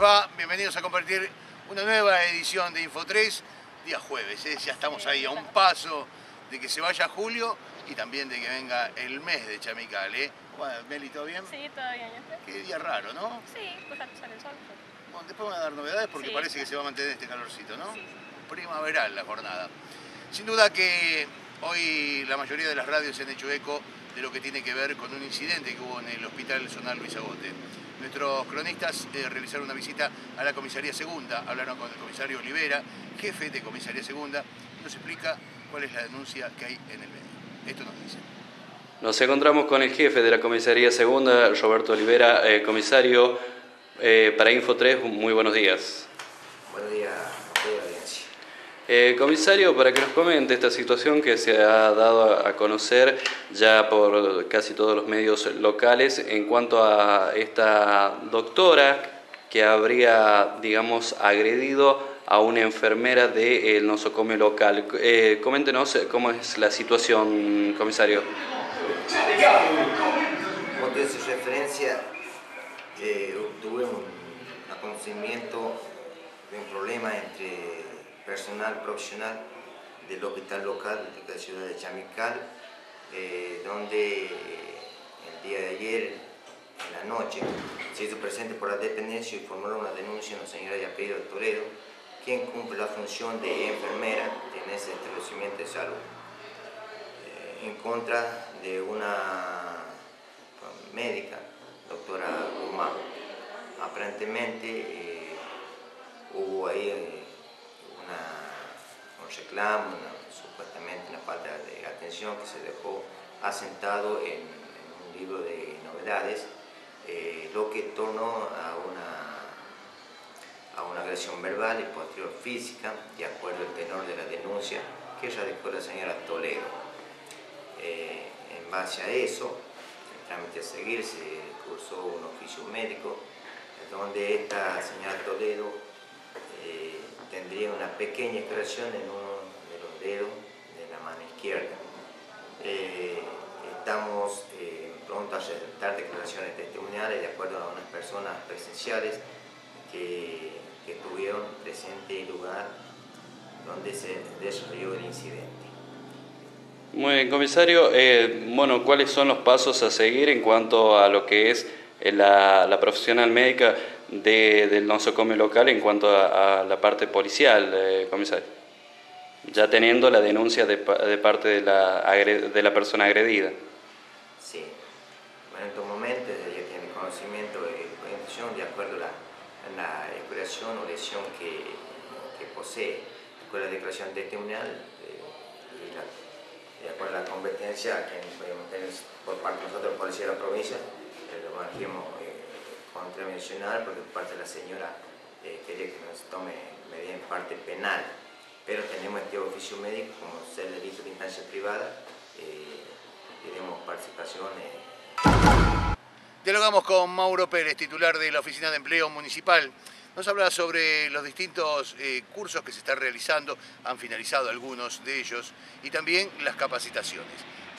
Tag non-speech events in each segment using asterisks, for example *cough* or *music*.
les va? Bienvenidos a compartir una nueva edición de Info 3, día jueves, ¿eh? ya estamos ahí a un paso de que se vaya julio y también de que venga el mes de Chamical. ¿eh? Bueno, Meli, ¿todo bien? Sí, todo bien. Qué día raro, ¿no? Sí, pues sale el sol. Bueno, después van a dar novedades porque Sí, parece que se va a mantener este calorcito, ¿no? Sí. Primaveral la jornada. Sin duda que hoy la mayoría de las radios se han hecho eco de lo que tiene que ver con un incidente que hubo en el Hospital Zonal Luis Agote. Nuestros cronistas eh, realizaron una visita a la Comisaría Segunda, hablaron con el comisario Olivera, jefe de Comisaría Segunda, y nos explica cuál es la denuncia que hay en el medio. Esto nos dice. Nos encontramos con el jefe de la Comisaría Segunda, Roberto Olivera, eh, comisario eh, para Info 3, muy buenos días. Buenos días. Eh, comisario, para que nos comente esta situación que se ha dado a- conocer ya por casi todos los medios locales en cuanto a esta doctora que habría, digamos, agredido a una enfermera del nosocomio local. Eh, coméntenos eh, cómo es la situación, comisario. Te hace referencia, eh, tuve un acontecimiento de un problema entre personal profesional del hospital local de la ciudad de Chamical, eh, donde eh, el día de ayer, en la noche, se hizo presente por la dependencia y formularon una denuncia en la señora de apellido Toledo, quien cumple la función de enfermera en ese establecimiento de salud. eh, en contra de una médica, doctora Guzmán. Aparentemente eh, hubo ahí eh, una- un reclamo, supuestamente una falta de atención que se dejó asentado en, un libro de novedades, eh, lo que tornó a una a una agresión verbal y posterior física, de acuerdo al tenor de la denuncia que radicó la señora Toledo. Eh, en base a eso, el trámite a seguir se cursó un oficio médico, donde esta señora Toledo eh, tendría una pequeña expresión en uno de los dedos de la mano izquierda. Eh, estamos eh, prontos a dar declaraciones testimoniales de acuerdo a unas personas presenciales que, que estuvieron presentes en el lugar donde se desarrolló el incidente. Muy bien, comisario. Eh, bueno, ¿cuáles son los pasos a seguir en cuanto a lo que es eh, la, la profesional médica de- del nosocomio local en cuanto a, a la parte policial, eh, comisario? Ya teniendo la denuncia de, de parte de la, de la persona agredida. Sí, bueno, en estos momentos ella tiene conocimiento de orientación de acuerdo a la, la expresión o lesión que, que posee, de a la declaración testimonial eh, y la- de acuerdo a la competencia que podemos tener por parte de nosotros, Policía de la Provincia, eh, lo manejemos eh, contravencional porque por parte de la señora eh, quería que nos tome medida en parte penal, pero tenemos este oficio médico como ser de instancia privada. tenemos eh, Dialogamos con Mauro Pérez, titular de la Oficina de Empleo Municipal. Nos habla sobre los distintos eh, cursos que se están realizando, han finalizado algunos de ellos, y también las capacitaciones.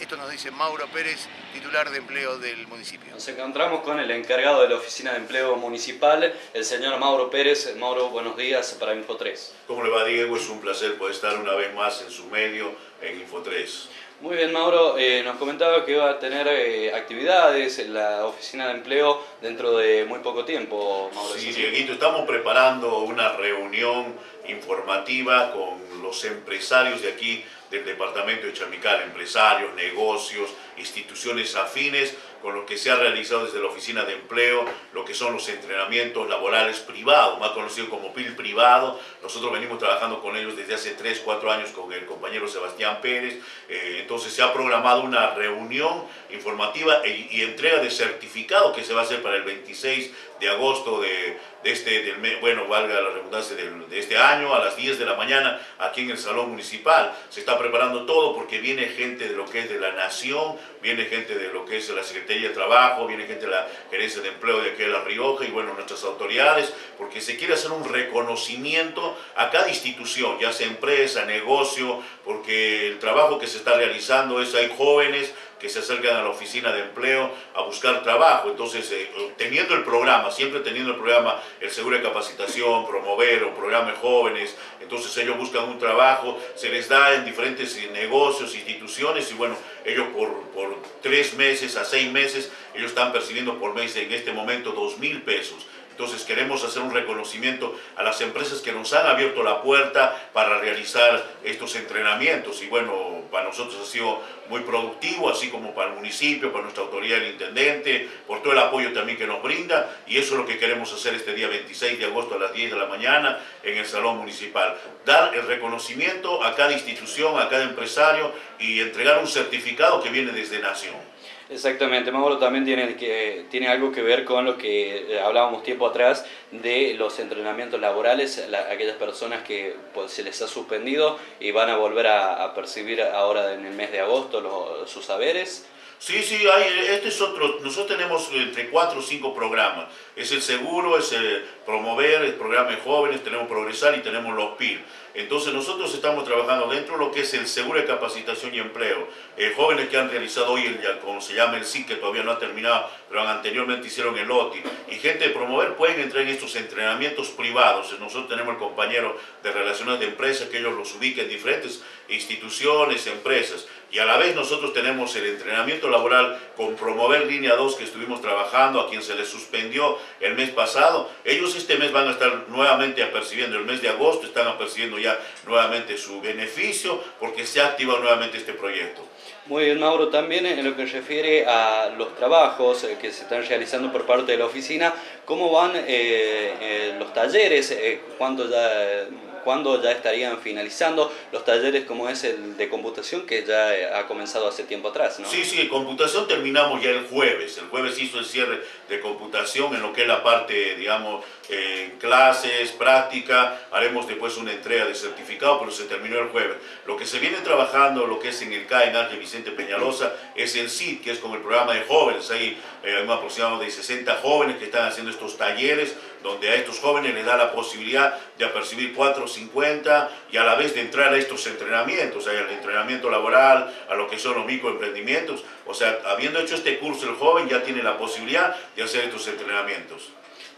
Esto nos dice Mauro Pérez, titular de empleo del municipio. Nos encontramos con el encargado de la Oficina de Empleo Municipal, el señor Mauro Pérez. Mauro, buenos días para Info 3. ¿Cómo le va Diego? Es un placer poder estar una vez más en su medio en Info3. Muy bien, Mauro, eh, nos comentaba que iba a tener eh, actividades en la oficina de empleo dentro de muy poco tiempo, Mauro. Sí. Dieguito, estamos preparando una reunión informativa con los empresarios de aquí del departamento de Chamical, empresarios, negocios, instituciones afines, con lo que se ha realizado desde la oficina de empleo, lo que son los entrenamientos laborales privados, más conocido como PIL privado. Nosotros venimos trabajando con ellos desde hace 3, 4 años con el compañero Sebastián Pérez. Eh, entonces se ha programado una reunión informativa e- y entrega de certificado que se va a hacer para el 26 de agosto de, de este, del mes, bueno, valga la redundancia, de este año a las 10 de la mañana aquí en el Salón Municipal. Se está preparando todo porque viene gente de lo que es de la Nación, viene gente de lo que es la Secretaría de Trabajo, viene gente de la Gerencia de Empleo de aquí de La Rioja y bueno, nuestras autoridades, porque se quiere hacer un reconocimiento a cada institución, ya sea empresa, negocio, porque el trabajo que se está realizando es, hay jóvenes, que se acercan a la oficina de empleo a buscar trabajo. Entonces, eh, teniendo el programa, siempre teniendo el programa, el seguro de capacitación, promover o programa de jóvenes, entonces ellos buscan un trabajo, se les da en diferentes negocios, instituciones y bueno, ellos por, por tres meses a seis meses, ellos están percibiendo por mes en este momento dos mil pesos. Entonces queremos hacer un reconocimiento a las empresas que nos han abierto la puerta para realizar estos entrenamientos y bueno, para nosotros ha sido muy productivo, así como para el municipio, para nuestra autoridad del intendente, por todo el apoyo también que nos brinda y eso es lo que queremos hacer este día 26 de agosto a las 10 de la mañana en el Salón Municipal. Dar el reconocimiento a cada institución, a cada empresario y entregar un certificado que viene desde Nación. Exactamente, Mauro también tiene, que, tiene algo que ver con lo que eh, hablábamos tiempo atrás de los entrenamientos laborales, aquellas personas que pues, se les ha suspendido y van a volver a, percibir ahora en el mes de agosto sus saberes. Sí, sí, hay, este es otro, nosotros tenemos entre cuatro o cinco programas. Es el seguro, es el promover, el programa de jóvenes, tenemos progresar y tenemos los PIL. Entonces nosotros estamos trabajando dentro de lo que es el seguro de capacitación y empleo. Eh, jóvenes que han realizado hoy, el, como se llama el SIC, que todavía no ha terminado, pero anteriormente hicieron el OTI. Y gente de promover pueden entrar en estos entrenamientos privados. Nosotros tenemos el compañero de relaciones de empresas que ellos los ubiquen en diferentes instituciones, empresas. Y a la vez nosotros tenemos el entrenamiento laboral con Promover Línea 2 que estuvimos trabajando, a quien se les suspendió el mes pasado. Ellos este mes van a estar nuevamente apercibiendo, el mes de agosto están apercibiendo ya nuevamente su beneficio porque se ha activado nuevamente este proyecto. Muy bien, Mauro, también en lo que refiere a los trabajos eh, que se están realizando por parte de la oficina, ¿cómo van eh, eh, los talleres? ¿Cuándo ya cuándo ya estarían finalizando los talleres como es el de computación que ya eh, ha comenzado hace tiempo atrás, ¿no? Sí, sí, computación terminamos ya el jueves. El jueves hizo el cierre de computación en lo que es la parte, digamos, en clases, práctica. Haremos después una entrega de certificado, pero se terminó el jueves. Lo que se viene trabajando, lo que es en el CAE, en Ángel Vicente Peñalosa, es el CID, que es como el programa de jóvenes. Hay eh, un aproximado de 60 jóvenes que están haciendo estos talleres donde a estos jóvenes les da la posibilidad de apercibir 450 y a la vez de entrar a estos entrenamientos, al entrenamiento laboral, a lo que son los microemprendimientos. O sea, habiendo hecho este curso el joven ya tiene la posibilidad de hacer estos entrenamientos.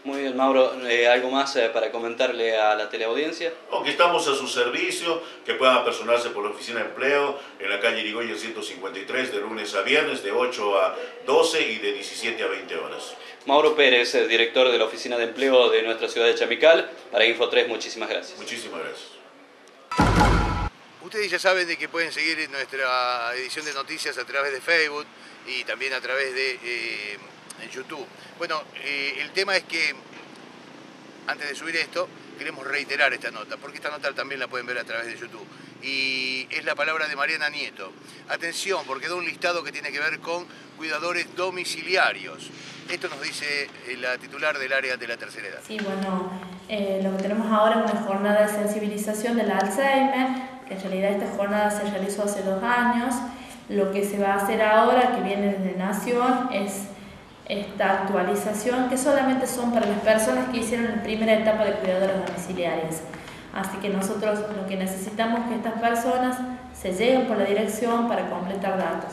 Muy bien, Mauro. Eh, ¿Algo más eh, para comentarle a la teleaudiencia? que estamos a su servicio, que puedan apersonarse por la Oficina de Empleo en la calle Irigoyen 153 de lunes a viernes de 8 a 12 y de 17 a 20 horas. Mauro Pérez, eh, director de la Oficina de Empleo de nuestra ciudad de Chamical. Para Info 3, muchísimas gracias. Muchísimas gracias. Ustedes ya saben de que pueden seguir nuestra edición de noticias a través de Facebook y también a través de en YouTube. Bueno, eh, el tema es que antes de subir esto, queremos reiterar esta nota, porque esta nota también la pueden ver a través de YouTube. Y es la palabra de Mariana Nieto. Atención, porque da un listado que tiene que ver con cuidadores domiciliarios. Esto nos dice eh, la titular del área de la tercera edad. Sí, bueno, eh, lo que tenemos ahora es una jornada de sensibilización del Alzheimer, que en realidad esta jornada se realizó hace dos años. Lo que se va a hacer ahora, que viene desde Nación, es esta actualización que solamente son para las personas que hicieron la primera etapa de cuidadoras domiciliarias. Así que nosotros lo que necesitamos es que estas personas se lleguen por la dirección para completar datos.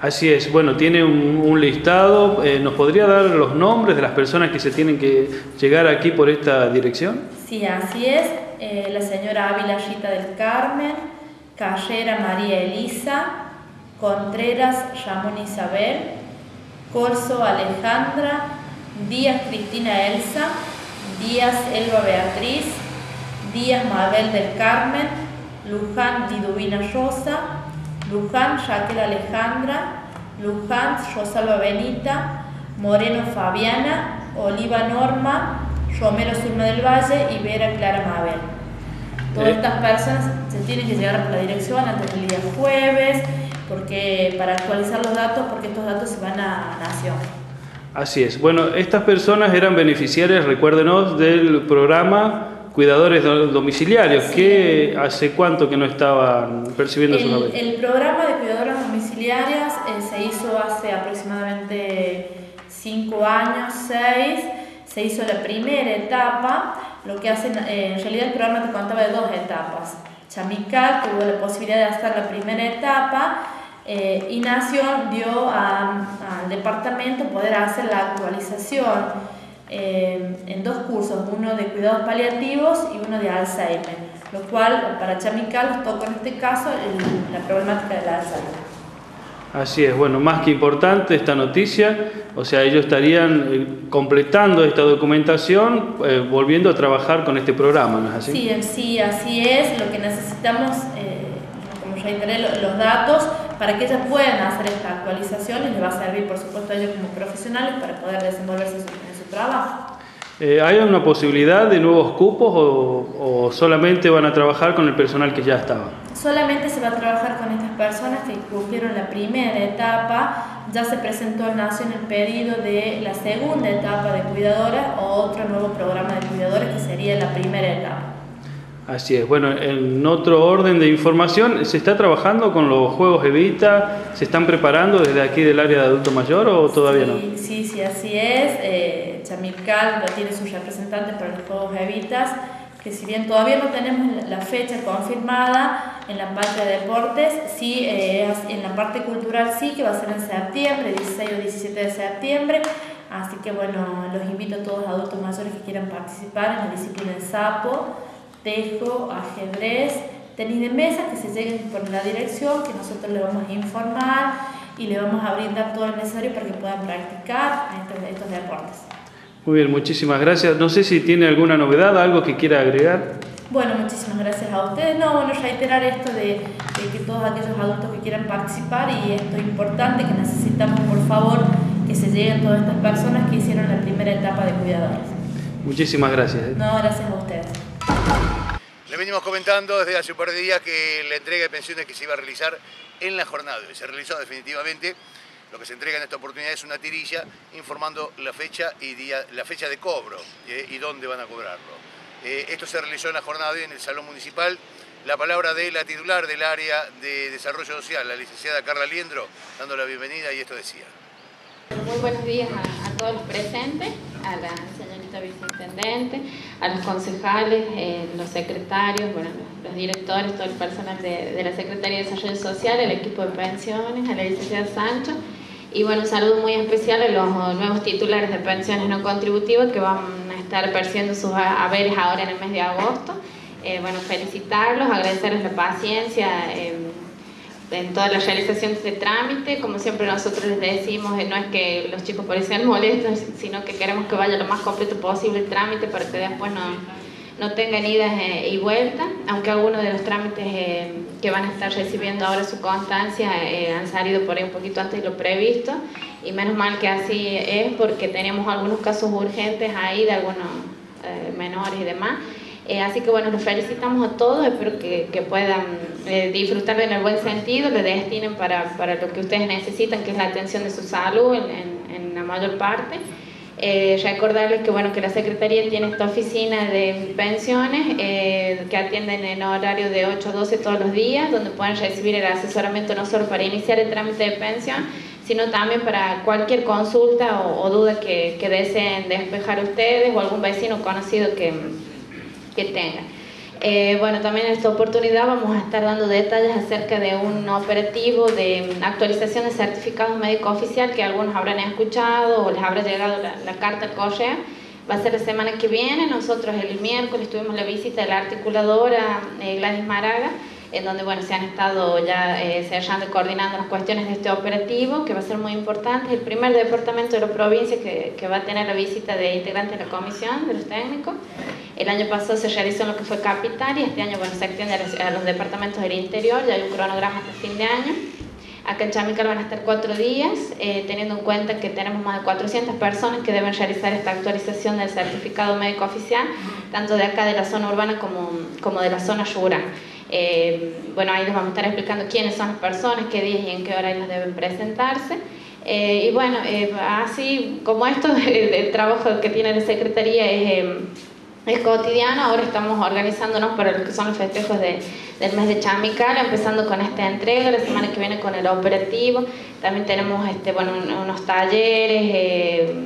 Así es, bueno, tiene un, listado, eh, ¿nos podría dar los nombres de las personas que se tienen que llegar aquí por esta dirección? Sí, así es, eh, la señora Ávila Rita del Carmen, Carrera María Elisa, Contreras Ramón Isabel, Corso Alejandra, Díaz Cristina Elsa, Díaz Elba Beatriz, Díaz Mabel del Carmen, Luján Liduvina Rosa, Luján Raquel Alejandra, Luján Rosalba Benita, Moreno Fabiana, Oliva Norma, Romero Zulma del Valle y Vera Clara Mabel. Todas estas personas se tienen que llegar a la dirección antes del día jueves, porque para actualizar los datos, porque estos datos se van a Nación. Así es. Bueno, estas personas eran beneficiarias, recuérdenos, del programa Cuidadores Domiciliarios, que hace cuánto que no estaban percibiendo el, su El programa de Cuidadoras Domiciliarias eh, se hizo hace aproximadamente cinco años, seis. Se hizo la primera etapa. Lo que hacen, eh, en realidad el programa te contaba de dos etapas. Chamical tuvo la posibilidad de hacer la primera etapa eh, y Nación dio al departamento poder hacer la actualización en dos cursos, uno de cuidados paliativos y uno de Alzheimer, lo cual para Chamical tocó en este caso la problemática del Alzheimer. Así es, bueno, más que importante esta noticia, o sea, ellos estarían eh, completando esta documentación, eh, volviendo a trabajar con este programa, ¿no es así? Sí, sí, así es, lo que necesitamos, eh, como reiteré, los datos para que ellas puedan hacer esta actualización y les va a servir, por supuesto, a ellos como profesionales para poder desenvolverse en su Eh, ¿Hay una posibilidad de nuevos cupos o, solamente van a trabajar con el personal que ya estaba? Solamente se va a trabajar con estas personas que cumplieron la primera etapa. Ya se presentó en Nación el pedido de la segunda etapa de cuidadoras o otro nuevo programa de cuidadores que sería la primera etapa. Así es. Bueno, en otro orden de información, ¿se está trabajando con los juegos Evita? ¿Se están preparando desde aquí del área de adulto mayor o todavía no? Sí, sí, así es. Eh, Chamilcal tiene sus representantes para los juegos Evitas, que si bien todavía no tenemos la fecha confirmada en la parte de deportes, sí, eh, en la parte cultural sí, que va a ser en septiembre, 16 o 17 de septiembre. Así que bueno, los invito a todos los adultos mayores que quieran participar en la disciplina del sapo tejo, ajedrez, tenis de mesa, que se lleguen por la dirección, que nosotros le vamos a informar y le vamos a brindar todo lo necesario para que puedan practicar estos, deportes. Muy bien, muchísimas gracias. No sé si tiene alguna novedad, algo que quiera agregar. Bueno, muchísimas gracias a ustedes. No, bueno, reiterar esto de, que todos aquellos adultos que quieran participar y esto es importante, que necesitamos por favor que se lleguen todas estas personas que hicieron la primera etapa de cuidadores. Muchísimas gracias. No, gracias a ustedes. Le venimos comentando desde hace un par de días que la entrega de pensiones que se iba a realizar en la jornada y se realizó definitivamente. Lo que se entrega en esta oportunidad es una tirilla informando la fecha y día, la fecha de cobro eh, y dónde van a cobrarlo. Eh, esto se realizó en la jornada en el Salón Municipal. La palabra de la titular del área de desarrollo social, la licenciada Carla Liendro, dando la bienvenida y esto decía. Muy buenos días a, todos los presentes, a la señorita viceintendente, a los concejales, eh, los secretarios, bueno, los, directores, todo el personal de, la Secretaría de Desarrollo Social, el equipo de pensiones, a la licenciada Sancho. Y bueno, un saludo muy especial a los nuevos titulares de pensiones no contributivas que van a estar percibiendo sus haberes ahora en el mes de agosto. Eh, bueno, felicitarlos, agradecerles la paciencia. Eh, en toda la realización de este trámite. Como siempre nosotros les decimos, eh, no es que los chicos por molestos, sino que queremos que vaya lo más completo posible el trámite para que después no, no tengan idas eh, y vueltas, aunque algunos de los trámites eh, que van a estar recibiendo ahora su constancia han salido por ahí un poquito antes de lo previsto, y menos mal que así es porque tenemos algunos casos urgentes ahí de algunos menores y demás, eh, así que bueno, los felicitamos a todos, espero que, puedan eh, disfrutar en el buen sentido, le destinen para, para, lo que ustedes necesitan, que es la atención de su salud en, en, la mayor parte. Eh, recordarles que bueno que la Secretaría tiene esta oficina de pensiones que atienden en horario de 8 a 12 todos los días, donde pueden recibir el asesoramiento no solo para iniciar el trámite de pensión, sino también para cualquier consulta o, o duda que, que deseen despejar ustedes o algún vecino conocido que que tengan. Eh, bueno, también en esta oportunidad vamos a estar dando detalles acerca de un operativo de actualización de certificado médico oficial que algunos habrán escuchado o les habrá llegado la, carta al correo. Va a ser la semana que viene. Nosotros el miércoles tuvimos la visita de la articuladora eh, Gladys Maraga en donde bueno, se han estado ya eh, cerrando y coordinando las cuestiones de este operativo, que va a ser muy importante. El primer departamento de la provincia que, que, va a tener la visita de integrantes de la comisión, de los técnicos. El año pasado se realizó en lo que fue capital y este año bueno, se extiende a los departamentos del interior, ya hay un cronograma hasta fin de año. Acá en Chamical van a estar cuatro días, eh, teniendo en cuenta que tenemos más de 400 personas que deben realizar esta actualización del certificado médico oficial, tanto de acá de la zona urbana como, como de la zona rural. Eh, bueno, ahí les vamos a estar explicando quiénes son las personas, qué días y en qué hora ellos deben presentarse. Eh, y bueno, eh, así como esto, *laughs* el, trabajo que tiene la Secretaría es, es, cotidiano, ahora estamos organizándonos para lo que son los festejos de, del mes de Chamical, empezando con esta entrega, la semana que viene con el operativo. También tenemos este, bueno, unos talleres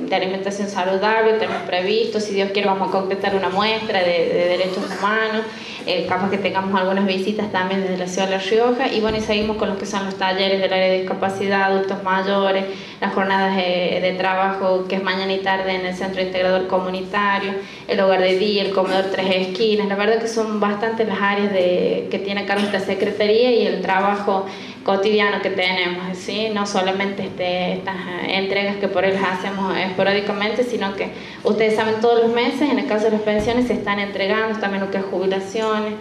de alimentación saludable, tenemos previsto, si Dios quiere vamos a concretar una muestra de derechos humanos. Eh, capaz que tengamos algunas visitas también desde la ciudad de La Rioja. Y bueno, y seguimos con lo que son los talleres del área de discapacidad, adultos mayores, las jornadas de, de trabajo que es mañana y tarde en el Centro Integrador Comunitario, el hogar de día, el comedor Tres Esquinas, la verdad que son bastantes las áreas de, que tiene cargo esta Secretaría y el trabajo cotidiano que tenemos, ¿sí? no solamente este, estas entregas que por las hacemos esporádicamente, sino que ustedes saben todos los meses, en el caso de las pensiones, se están entregando también lo que es jubilaciones.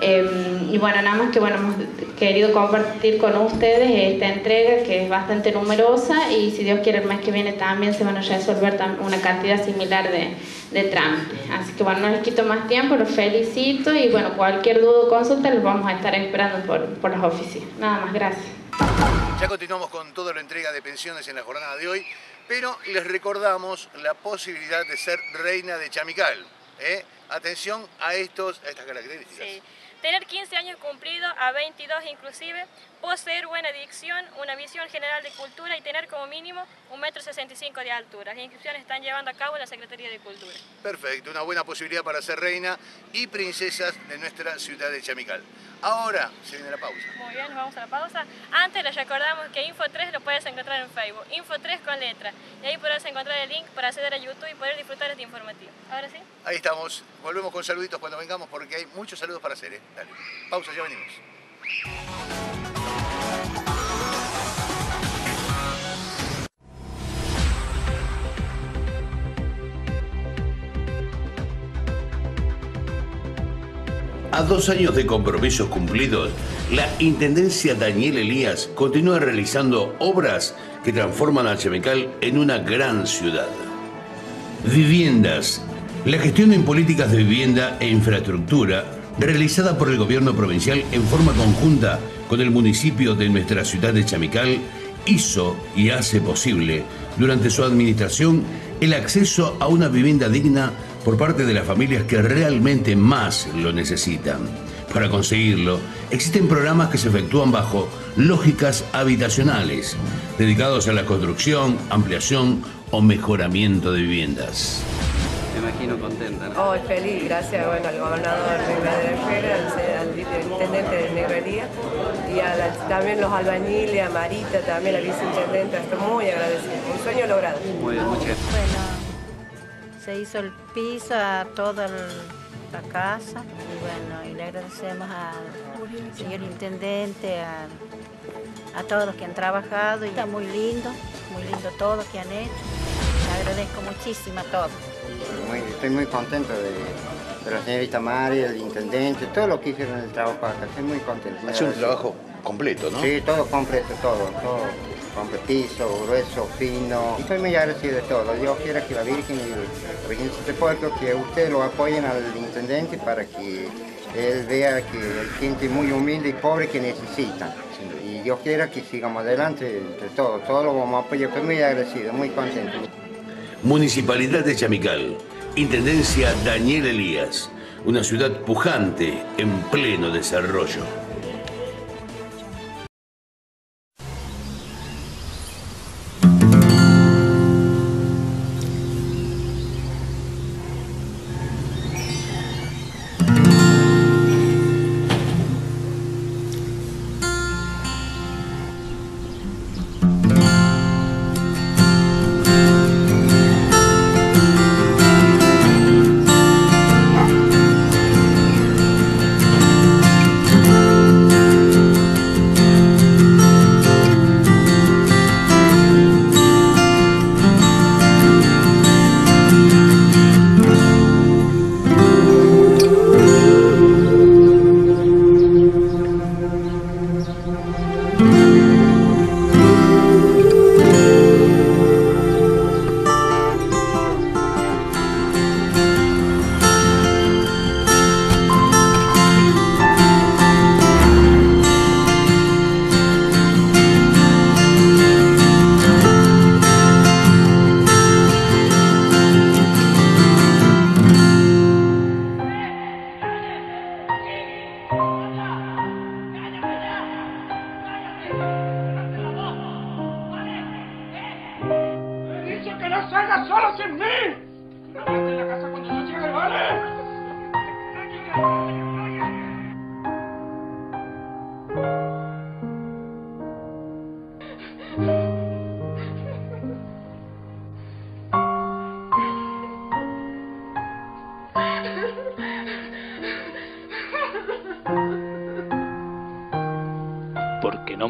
Em, y bueno, nada más que bueno, hemos querido compartir con ustedes esta entrega que es bastante numerosa y si Dios quiere el mes que viene también se van a resolver una cantidad similar de, de trámites. Así que bueno, no les quito más tiempo, los felicito y bueno, cualquier duda o consulta los vamos a estar esperando por, por las oficinas. Nada más, gracias. Ya continuamos con toda la entrega de pensiones en la jornada de hoy, pero les recordamos la posibilidad de ser reina de Chamical. ¿eh? Atención a, estos, a estas características. Sí. Tener 15 años cumplidos, a 22 inclusive, poseer buena dicción, una visión general de cultura y tener como mínimo un metro 65 de altura. Las inscripciones están llevando a cabo la Secretaría de Cultura. Perfecto, una buena posibilidad para ser reina y princesas de nuestra ciudad de Chamical. Ahora se viene la pausa. Muy bien, nos vamos a la pausa. Antes les recordamos que Info3 lo puedes encontrar en Facebook, Info3 con letra. Y ahí podrás encontrar el link para acceder a YouTube y poder disfrutar de este informativo. Ahora sí. Ahí estamos. Volvemos con saluditos cuando vengamos porque hay muchos saludos para hacer. ¿eh? Dale. Pausa, ya venimos. A dos años de compromisos cumplidos, la Intendencia Daniel Elías continúa realizando obras que transforman a Chemical en una gran ciudad. Viviendas. La gestión en políticas de vivienda e infraestructura realizada por el gobierno provincial en forma conjunta con el municipio de nuestra ciudad de Chamical hizo y hace posible durante su administración el acceso a una vivienda digna por parte de las familias que realmente más lo necesitan. Para conseguirlo, existen programas que se efectúan bajo lógicas habitacionales, dedicados a la construcción, ampliación o mejoramiento de viviendas. Me imagino contenta. ¿no? Oh, feliz, gracias bueno, al gobernador de Herrera, al, al, intendente de Negrería y a la, también los albañiles, a Marita, también la viceintendente, estoy muy agradecido. Un sueño logrado. Muy bien, muchas gracias. Bueno, se hizo el piso a toda la casa y bueno, y le agradecemos al señor intendente, a, a todos los que han trabajado y está muy lindo, muy lindo todo lo que han hecho. Le agradezco muchísimo a todos. Muy, estoy muy contento de, de, la señorita Mari, el intendente, todo lo que hicieron en el trabajo acá, estoy muy contento. Ha sido un trabajo completo, ¿no? Sí, todo completo, todo, todo. Competizo, grueso, fino. Y estoy muy agradecido de todo. Dios quiera que la Virgen y el Virgen de Puerto, que ustedes lo apoyen al intendente para que él vea que hay gente muy humilde y pobre que necesita. Y Dios quiera que sigamos adelante de todo. Todo lo vamos a apoyar. Estoy muy agradecido, muy contento. Municipalidad de Chamical, Intendencia Daniel Elías, una ciudad pujante en pleno desarrollo.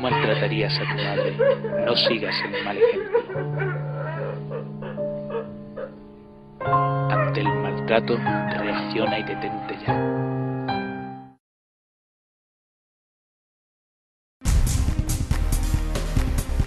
Maltratarías a tu madre, no sigas el mal ejemplo. Ante el maltrato, reacciona y detente ya.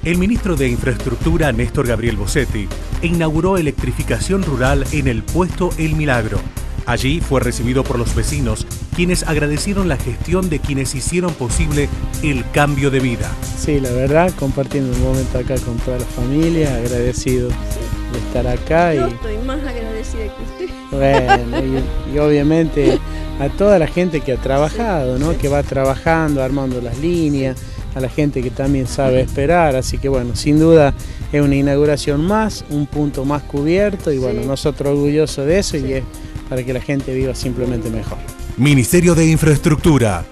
El ministro de Infraestructura, Néstor Gabriel Bossetti, inauguró electrificación rural en el puesto El Milagro. Allí fue recibido por los vecinos, quienes agradecieron la gestión de quienes hicieron posible el cambio de vida. Sí, la verdad, compartiendo un momento acá con toda la familia, agradecido de estar acá. Yo estoy más agradecida que usted. Bueno, y, y, obviamente a toda la gente que ha trabajado, ¿no? que va trabajando, armando las líneas, a la gente que también sabe esperar, así que bueno, sin duda es una inauguración más, un punto más cubierto y bueno, nosotros orgullosos de eso y es para que la gente viva simplemente mejor. Ministerio de Infraestructura,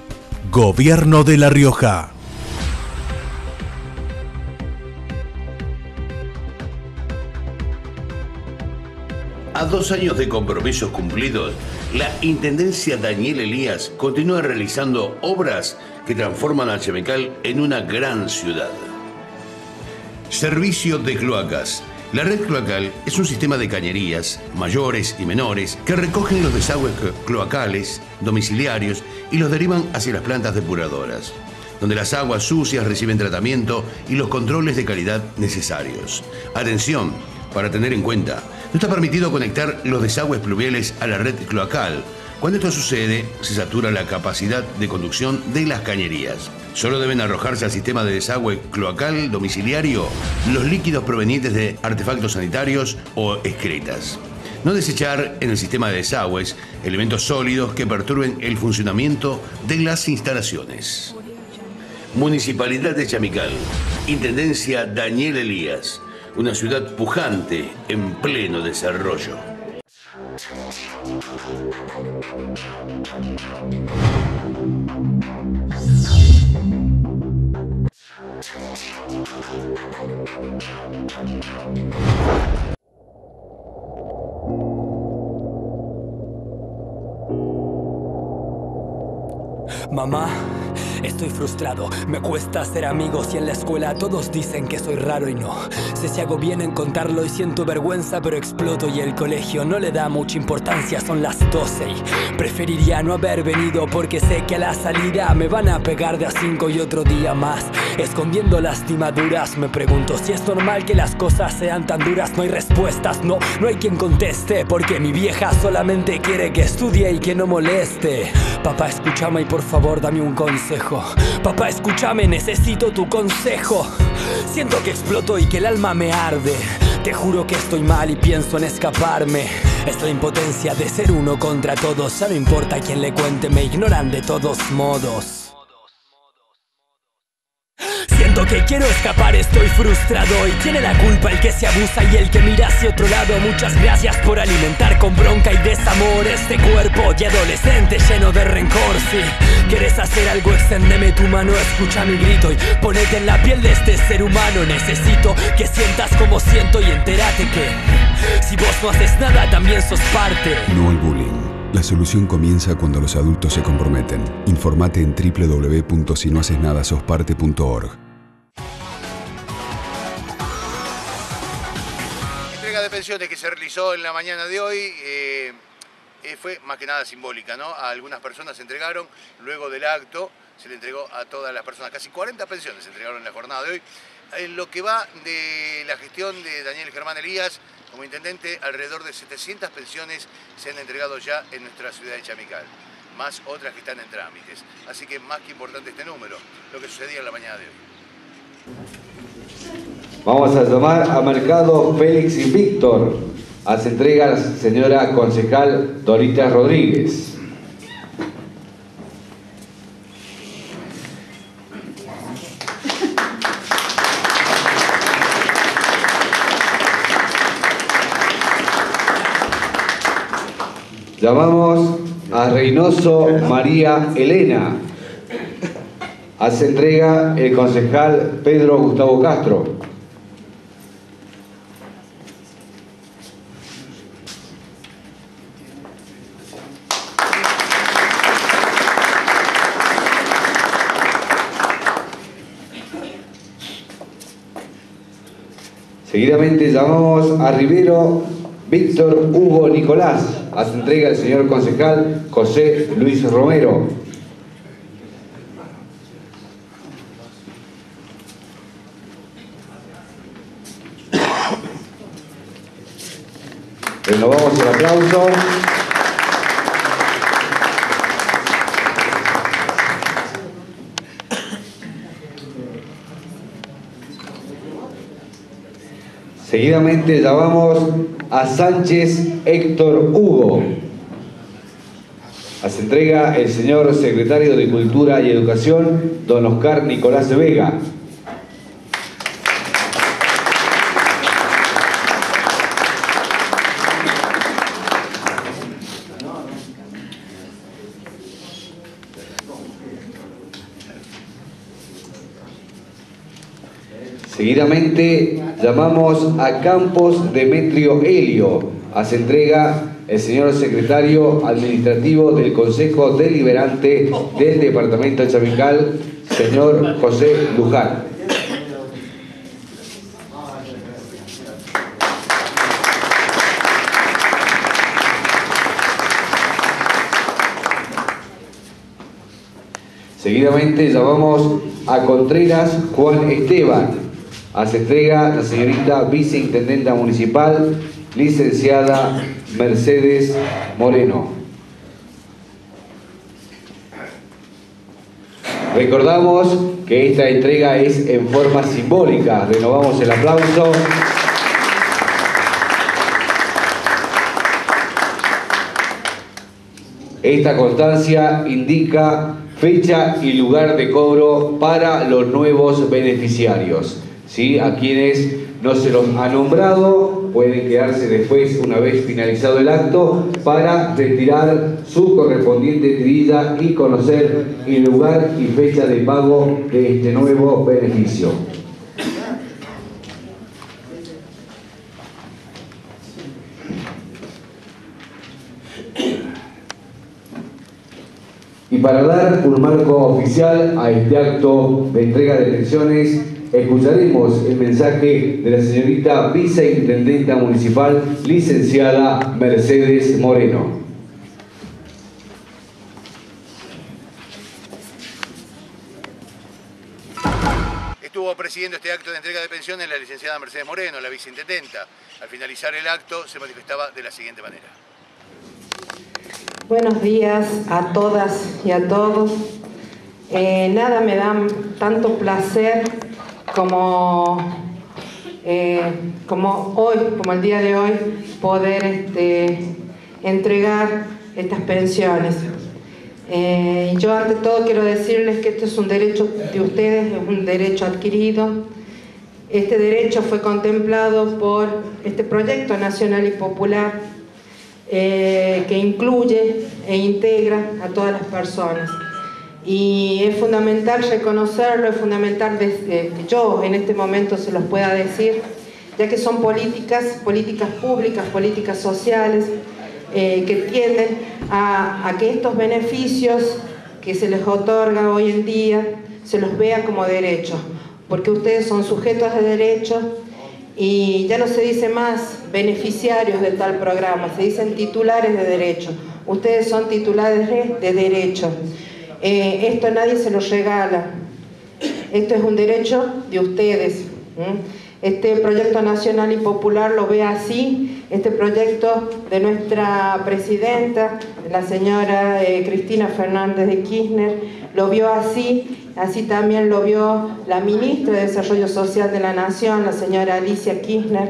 Gobierno de La Rioja. A dos años de compromisos cumplidos, la Intendencia Daniel Elías continúa realizando obras que transforman a Chemecal en una gran ciudad. Servicio de cloacas. La red cloacal es un sistema de cañerías, mayores y menores, que recogen los desagües cloacales, domiciliarios y los derivan hacia las plantas depuradoras, donde las aguas sucias reciben tratamiento y los controles de calidad necesarios. Atención, para tener en cuenta, no está permitido conectar los desagües pluviales a la red cloacal, cuando esto sucede, se satura la capacidad de conducción de las cañerías. Solo deben arrojarse al sistema de desagüe cloacal domiciliario los líquidos provenientes de artefactos sanitarios o excretas. No desechar en el sistema de desagües elementos sólidos que perturben el funcionamiento de las instalaciones. Municipalidad de Chamical. Intendencia Daniel Elías. Una ciudad pujante en pleno desarrollo. ハハハハハ! Mamá, estoy frustrado, me cuesta hacer amigos y en la escuela todos dicen que soy raro y no. Sé si hago bien en contarlo y siento vergüenza, pero exploto y el colegio no le da mucha importancia, son las 12 y preferiría no haber venido porque sé que a la salida me van a pegar de a 5 y otro día más. Escondiendo lastimaduras, me pregunto si es normal que las cosas sean tan duras, no hay respuestas, no, no hay quien conteste, porque mi vieja solamente quiere que estudie y que no moleste. Papá, escúchame y por favor dame un consejo. Papá, escúchame, necesito tu consejo. Siento que exploto y que el alma me arde. Te juro que estoy mal y pienso en escaparme. Es la impotencia de ser uno contra todos. Ya no importa quién le cuente, me ignoran de todos modos. Que quiero escapar, estoy frustrado y tiene la culpa el que se abusa y el que mira hacia otro lado. Muchas gracias por alimentar con bronca y desamor este cuerpo de adolescente lleno de rencor. Si quieres hacer algo, extendeme tu mano, escucha mi grito y ponete en la piel de este ser humano. Necesito que sientas como siento y entérate que si vos no haces nada, también sos parte. No al bullying. La solución comienza cuando los adultos se comprometen. Informate en www.sinohacesnadasosparte.org. pensiones que se realizó en la mañana de hoy eh, eh, fue más que nada simbólica, ¿no? A algunas personas se entregaron, luego del acto se le entregó a todas las personas, casi 40 pensiones se entregaron en la jornada de hoy. En lo que va de la gestión de Daniel Germán Elías como intendente, alrededor de 700 pensiones se han entregado ya en nuestra ciudad de Chamical, más otras que están en trámites. Así que más que importante este número, lo que sucedía en la mañana de hoy. Vamos a llamar a Mercado Félix y Víctor. Hace entrega la señora concejal Dorita Rodríguez. Llamamos a Reynoso María Elena. Hace entrega el concejal Pedro Gustavo Castro. Seguidamente llamamos a Rivero Víctor Hugo Nicolás. A su entrega el señor concejal José Luis Romero. Renovamos el aplauso. Seguidamente llamamos a Sánchez Héctor Hugo. A se entrega el señor secretario de Cultura y Educación, don Oscar Nicolás Vega. Seguidamente llamamos a Campos Demetrio Helio. A se entrega el señor secretario administrativo del Consejo Deliberante del Departamento Chamical, señor José Luján. Seguidamente llamamos a Contreras Juan Esteban. A se entrega la señorita viceintendenta municipal, licenciada Mercedes Moreno. Recordamos que esta entrega es en forma simbólica. Renovamos el aplauso. Esta constancia indica fecha y lugar de cobro para los nuevos beneficiarios. ¿Sí? A quienes no se los ha nombrado pueden quedarse después, una vez finalizado el acto, para retirar su correspondiente tirilla y conocer el lugar y fecha de pago de este nuevo beneficio. Y para dar un marco oficial a este acto de entrega de pensiones, escucharemos el mensaje de la señorita viceintendenta municipal, licenciada Mercedes Moreno. Estuvo presidiendo este acto de entrega de pensiones la licenciada Mercedes Moreno, la viceintendenta. Al finalizar el acto se manifestaba de la siguiente manera. Buenos días a todas y a todos. Eh, nada me da tanto placer como, eh, como hoy, como el día de hoy, poder este, entregar estas pensiones. Eh, yo ante todo quiero decirles que esto es un derecho de ustedes, es un derecho adquirido. Este derecho fue contemplado por este proyecto nacional y popular eh, que incluye e integra a todas las personas. Y es fundamental reconocerlo, es fundamental que yo en este momento se los pueda decir, ya que son políticas, políticas públicas, políticas sociales, eh, que tienden a, a que estos beneficios que se les otorga hoy en día se los vea como derechos, porque ustedes son sujetos de derechos y ya no se dice más beneficiarios de tal programa, se dicen titulares de derechos. Ustedes son titulares de derechos. Eh, esto nadie se lo regala. Esto es un derecho de ustedes. Este proyecto nacional y popular lo ve así. Este proyecto de nuestra presidenta, la señora eh, Cristina Fernández de Kirchner, lo vio así. Así también lo vio la ministra de Desarrollo Social de la Nación, la señora Alicia Kirchner,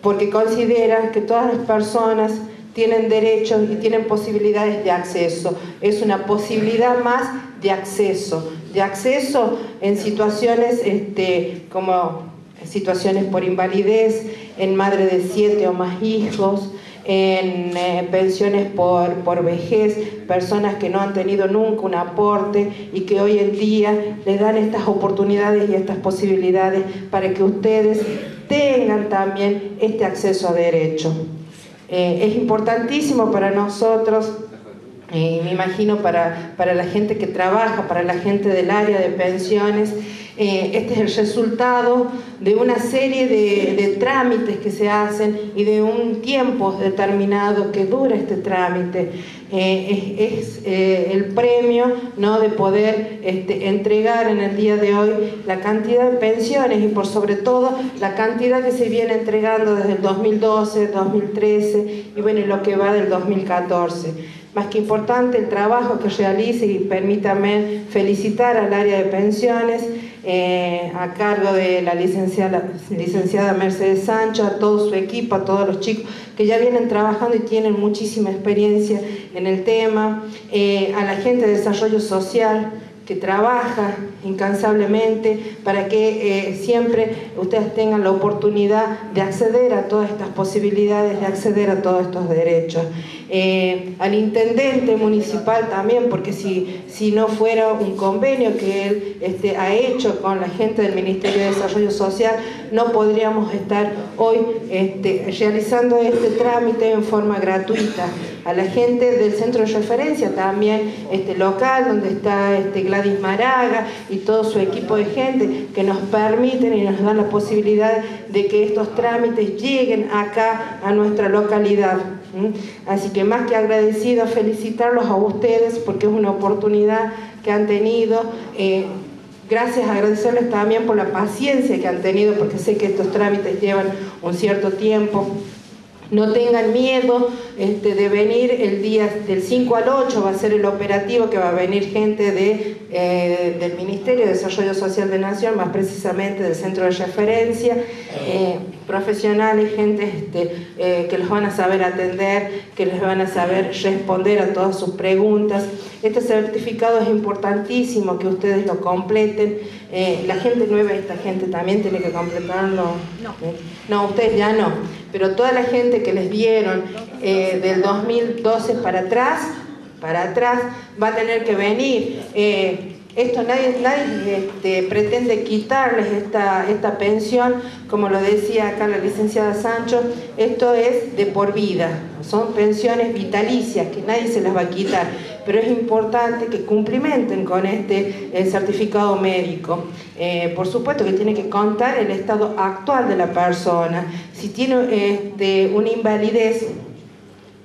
porque considera que todas las personas tienen derechos y tienen posibilidades de acceso. Es una posibilidad más de acceso, de acceso en situaciones este, como situaciones por invalidez, en madre de siete o más hijos, en eh, pensiones por, por vejez, personas que no han tenido nunca un aporte y que hoy en día les dan estas oportunidades y estas posibilidades para que ustedes tengan también este acceso a derecho. Eh, es importantísimo para nosotros eh, me imagino para, para, la gente que trabaja, para la gente del área de pensiones, eh, este es el resultado de una serie de, de, trámites que se hacen y de un tiempo determinado que dura este trámite. Eh, es, el premio ¿no? de poder este, entregar en el día de hoy la cantidad de pensiones y por sobre todo la cantidad que se viene entregando desde el 2012, 2013 y bueno, lo que va del 2014. Más que importante el trabajo que realice y permítame felicitar al área de pensiones eh, a cargo de la licenciada, Mercedes Sancho, a todo su equipo, a todos los chicos que ya vienen trabajando y tienen muchísima experiencia en el tema, eh, a la gente de desarrollo social, que trabaja incansablemente para que eh, siempre ustedes tengan la oportunidad de acceder a todas estas posibilidades, de acceder a todos estos derechos. Eh, al intendente municipal también, porque si, si no fuera un convenio que él este, ha hecho con la gente del Ministerio de Desarrollo Social, no podríamos estar hoy este, realizando este trámite en forma gratuita. A la gente del centro de referencia también este, local, donde está este, Gladys Maraga y todo su equipo de gente que nos permiten y nos dan la posibilidad de que estos trámites lleguen acá a nuestra localidad. Así que más que agradecido, felicitarlos a ustedes porque es una oportunidad que han tenido. Eh, gracias, agradecerles también por la paciencia que han tenido porque sé que estos trámites llevan un cierto tiempo. No tengan miedo este, de venir el día del 5 al 8, va a ser el operativo que va a venir gente de, eh, del Ministerio de Desarrollo Social de Nación, más precisamente del centro de referencia, eh, profesionales, gente este, eh, que los van a saber atender, que les van a saber responder a todas sus preguntas. Este certificado es importantísimo que ustedes lo completen. la gente nueva, esta gente también tiene que completarlo. No, no ustedes ya no pero toda la gente que les dieron eh, del 2012 para atrás, para atrás, va a tener que venir. Eh, esto nadie, nadie este, pretende quitarles esta, esta pensión, como lo decía acá la licenciada Sancho, esto es de por vida, son pensiones vitalicias que nadie se las va a quitar pero es importante que cumplimenten con este eh, certificado médico. Eh, por supuesto que tiene que contar el estado actual de la persona. Si tiene este, una invalidez,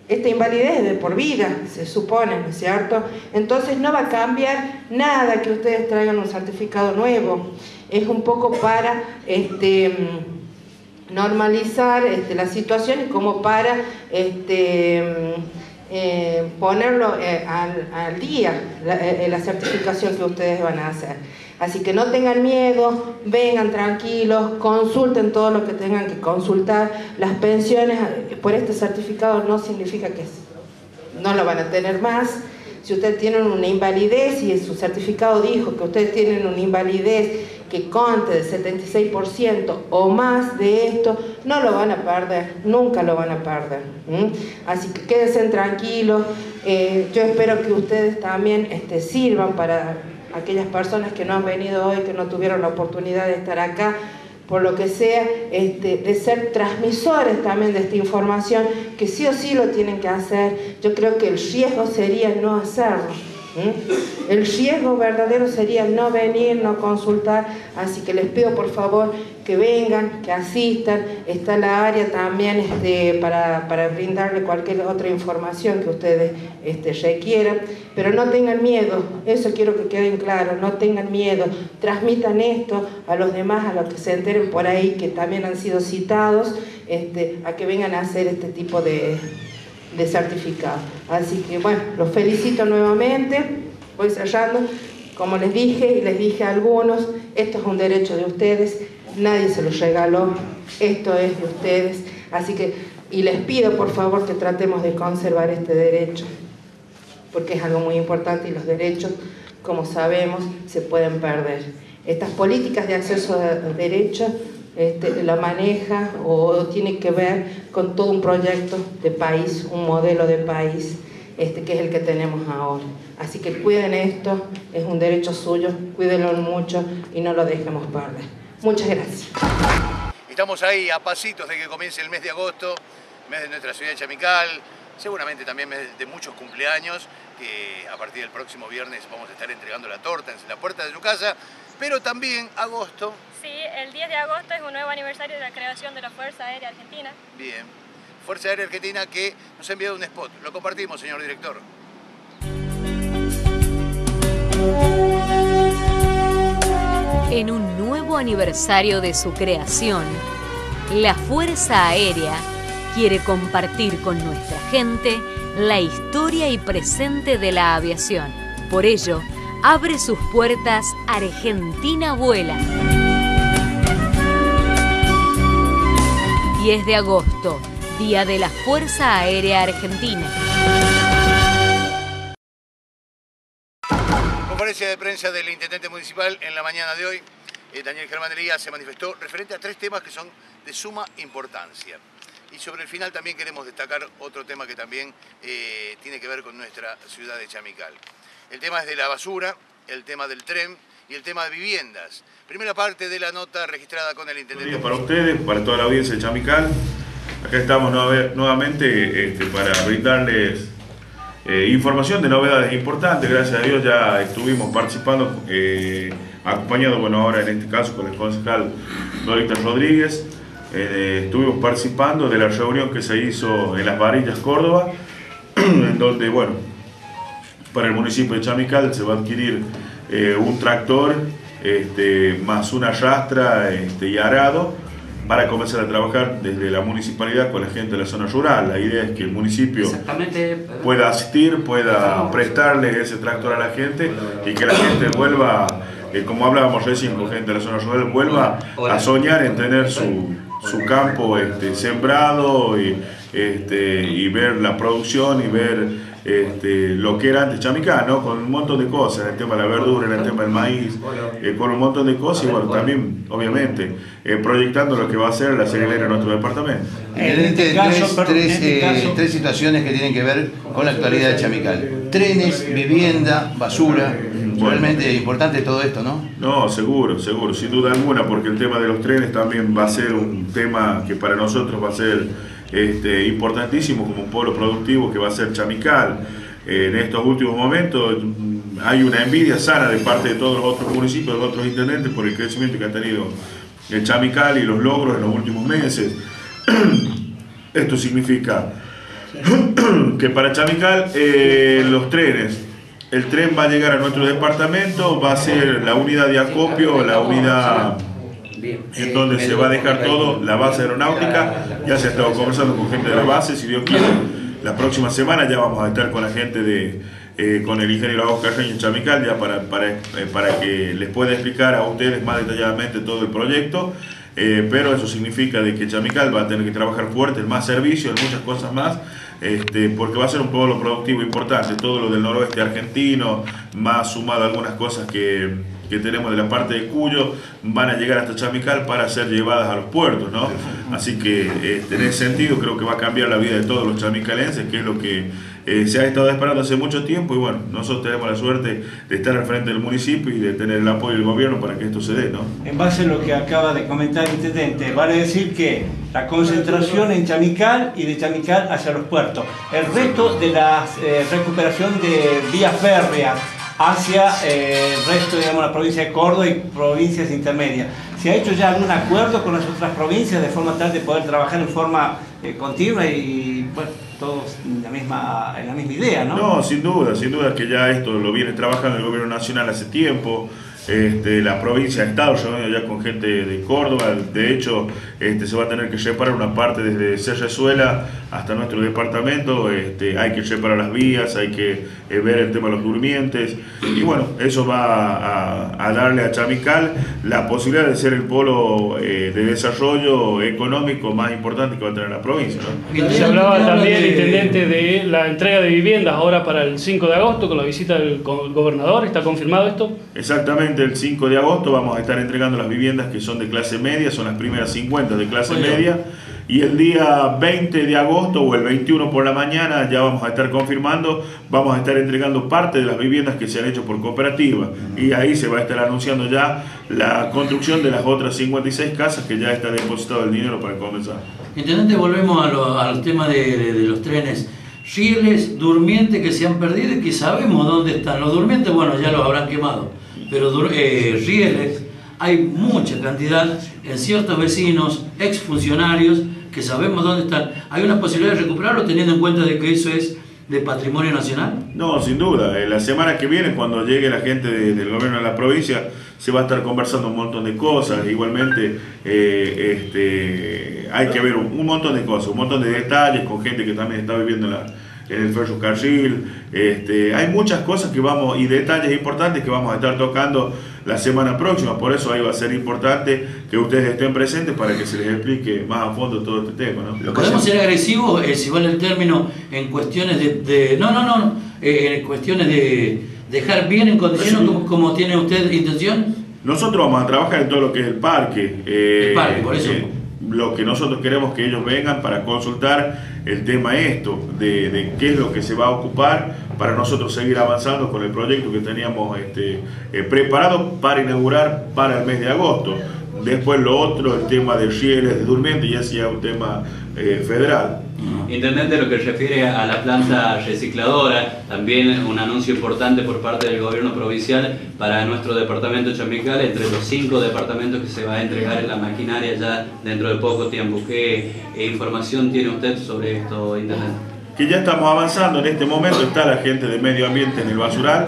esta invalidez es de por vida, se supone, ¿no es cierto? Entonces no va a cambiar nada que ustedes traigan un certificado nuevo. Es un poco para este, normalizar este, la situación y como para este, eh, ponerlo eh, al, día, eh, la, certificación que ustedes van a hacer. Así que no tengan miedo, vengan tranquilos, consulten todo lo que tengan que consultar. Las pensiones por este certificado no significa que no lo van a tener más. Si ustedes tienen una invalidez y su certificado dijo que ustedes tienen una invalidez que conte del 76% o más de esto, no lo van a perder, nunca lo van a perder. Así que quédense tranquilos, eh, yo espero que ustedes también este, sirvan para aquellas personas que no han venido hoy, que no tuvieron la oportunidad de estar acá, por lo que sea, este, de ser transmisores también de esta información, que sí o sí lo tienen que hacer. Yo creo que el riesgo sería no hacerlo. ¿Mm? El riesgo verdadero sería no venir, no consultar, así que les pido por favor que vengan, que asistan, está la área también este, para, brindarle cualquier otra información que ustedes este, requieran, pero no tengan miedo, eso quiero que queden claro, no tengan miedo, transmitan esto a los demás, a los que se enteren por ahí que también han sido citados, este, a que vengan a hacer este tipo de, de certificado. Así que bueno, los felicito nuevamente, voy cerrando. Como les dije y les dije a algunos, esto es un derecho de ustedes, nadie se los regaló, esto es de ustedes. Así que, y les pido por favor que tratemos de conservar este derecho, porque es algo muy importante y los derechos, como sabemos, se pueden perder. Estas políticas de acceso a derechos este, la maneja o tiene que ver con todo un proyecto de país, un modelo de país, este, que es el que tenemos ahora. Así que cuiden esto, es un derecho suyo, cuídenlo mucho y no lo dejemos perder. Muchas gracias. Estamos ahí a pasitos de que comience el mes de agosto, mes de nuestra ciudad Chamical, seguramente también mes de muchos cumpleaños que a partir del próximo viernes vamos a estar entregando la torta en la puerta de su casa, pero también agosto. Sí, el 10 de agosto es un nuevo aniversario de la creación de la Fuerza Aérea Argentina. Bien. Fuerza Aérea Argentina que nos ha enviado un spot. Lo compartimos, señor director. En un nuevo aniversario de su creación, la Fuerza Aérea quiere compartir con nuestra gente la historia y presente de la aviación. Por ello, abre sus puertas Argentina Vuela. 10 de agosto, Día de la Fuerza Aérea Argentina. Conferencia de prensa del intendente municipal en la mañana de hoy. Eh, Daniel Germán Elías se manifestó referente a tres temas que son de suma importancia. Y sobre el final también queremos destacar otro tema que también eh, tiene que ver con nuestra ciudad de Chamical. El tema es de la basura, el tema del tren y el tema de viviendas. Primera parte de la nota registrada con el intendente. Para ustedes, para toda la audiencia de Chamical, acá estamos nuevamente este, para brindarles eh, información de novedades importantes. Gracias a Dios ya estuvimos participando, eh, acompañado, bueno, ahora en este caso con el concejal Dorita Rodríguez. Eh, estuvimos participando de la reunión que se hizo en Las Varillas, Córdoba, *clears throat* en donde, bueno, para el municipio de Chamical se va a adquirir eh, un tractor este, más una rastra este, y arado para comenzar a trabajar desde la municipalidad con la gente de la zona rural. La idea es que el municipio pueda asistir, pueda prestarle ese tractor a la gente y que la gente vuelva, eh, como hablábamos recién con gente de la zona rural, vuelva a soñar en tener su, su campo este, sembrado y, este, y ver la producción y ver este, lo que era antes Chamicá, ¿no? Con un montón de cosas, el tema de la verdura, el tema del maíz, eh, con un montón de cosas y bueno, también, obviamente, eh, proyectando lo que va a ser la serenera en nuestro departamento. En este tres, tres, eh, tres situaciones que tienen que ver con la actualidad de Chamical. Trenes, vivienda, basura. Realmente importante todo esto, ¿no? No, seguro, seguro, sin duda alguna, porque el tema de los trenes también va a ser un tema que para nosotros va a ser este, como un polo productivo que va a ser Chamical. en estos últimos momentos mm, hay una envidia sana de parte de todos los otros municipios, de los otros intendentes por el crecimiento que ha tenido el Chamical y los logros en los últimos meses. *clears throat* Esto significa *clears throat* que para Chamical eh, los trenes, el tren va a llegar a nuestro departamento, va a ser la unidad de acopio, la unidad en donde se va a dejar todo, la base aeronáutica, ya se ha estado conversando con gente de la base, si Dios quiere, la próxima semana ya vamos a estar con la gente de, eh, con el ingeniero Oscar Reño Chamical, ya para, para, eh, para que les pueda explicar a ustedes más detalladamente todo el proyecto. Eh, pero eso significa de que Chamical va a tener que trabajar fuerte en más servicios, en muchas cosas más, este, porque va a ser un pueblo productivo importante, todo lo del noroeste argentino, más sumado a algunas cosas que, que tenemos de la parte de Cuyo, van a llegar hasta Chamical para ser llevadas a los puertos, ¿no? Así que este, en ese sentido creo que va a cambiar la vida de todos los chamicalenses, que es lo que eh, se ha estado esperando hace mucho tiempo y bueno, nosotros tenemos la suerte de estar al frente del municipio y de tener el apoyo del gobierno para que esto se dé, ¿no? En base a lo que acaba de comentar el intendente, vale decir que la concentración en Chamical y de Chamical hacia los puertos, el resto de la eh, recuperación de vías férreas, hacia eh, el resto, digamos, la provincia de Córdoba y provincias intermedias. ¿Se ha hecho ya algún acuerdo con las otras provincias de forma tal de poder trabajar en forma eh, continua y, bueno, todos en la, misma, en la misma idea, ¿no? No, sin duda, sin duda que ya esto lo viene trabajando el gobierno nacional hace tiempo. Este, la provincia ha estado ya con gente de Córdoba, de hecho este, se va a tener que reparar una parte desde Serrezuela hasta nuestro departamento, este, hay que reparar las vías, hay que eh, ver el tema de los durmientes y bueno, eso va a, darle a Chamical la posibilidad de ser el polo eh, de desarrollo económico más importante que va a tener la provincia. Se hablaba también, intendente, de la entrega de viviendas ahora para el 5 de agosto con la visita del gobernador, ¿está confirmado esto? Exactamente el 5 de agosto vamos a estar entregando las viviendas que son de clase media, son las primeras 50 de clase media. Y el día 20 de agosto o el 21 por la mañana ya vamos a estar confirmando, vamos a estar entregando parte de las viviendas que se han hecho por cooperativa. Y ahí se va a estar anunciando ya la construcción de las otras 56 casas que ya está depositado el dinero para comenzar. Intendente, volvemos al tema de, los trenes. rieles durmientes que se han perdido y que sabemos dónde están. Los durmientes, bueno, ya los habrán quemado, pero eh, rieles hay mucha cantidad en ciertos vecinos, exfuncionarios, que sabemos dónde están. ¿Hay una posibilidad de recuperarlo teniendo en cuenta de que eso es de patrimonio nacional? No, sin duda. Eh, La semana que viene, cuando llegue la gente de- del gobierno de la provincia, se va a estar conversando un montón de cosas. Igualmente, eh, este, hay que ver un, un montón de cosas, un montón de detalles con gente que también está viviendo en, la- en el ferrocarril. Este, hay muchas cosas que vamos y detalles importantes que vamos a estar tocando la semana próxima. Por eso ahí va a ser importante que ustedes estén presentes para que se les explique más a fondo todo este tema. ¿no? ¿Podemos ser agresivos, eh, si vale el término, en cuestiones de... de- no, no, no, no, eh, en cuestiones de dejar bien en condiciones como, como tiene usted intención? Nosotros vamos a trabajar en todo lo que es el parque. eh, El parque, por eso. Lo que nosotros queremos que ellos vengan para consultar el tema esto, de, de qué es lo que se va a ocupar para nosotros seguir avanzando con el proyecto que teníamos este, eh, preparado para inaugurar para el mes de agosto. Después lo otro, el tema de rieles, de durmientes, ya sea un tema eh, federal. Intendente, lo que refiere a la planta recicladora, también un anuncio importante por parte del gobierno provincial para nuestro departamento Chamical, entre los cinco departamentos que se va a entregar en la maquinaria ya dentro de poco tiempo. ¿Qué información tiene usted sobre esto, Intendente? que ya estamos avanzando. En este momento está la gente de medio ambiente en el basural,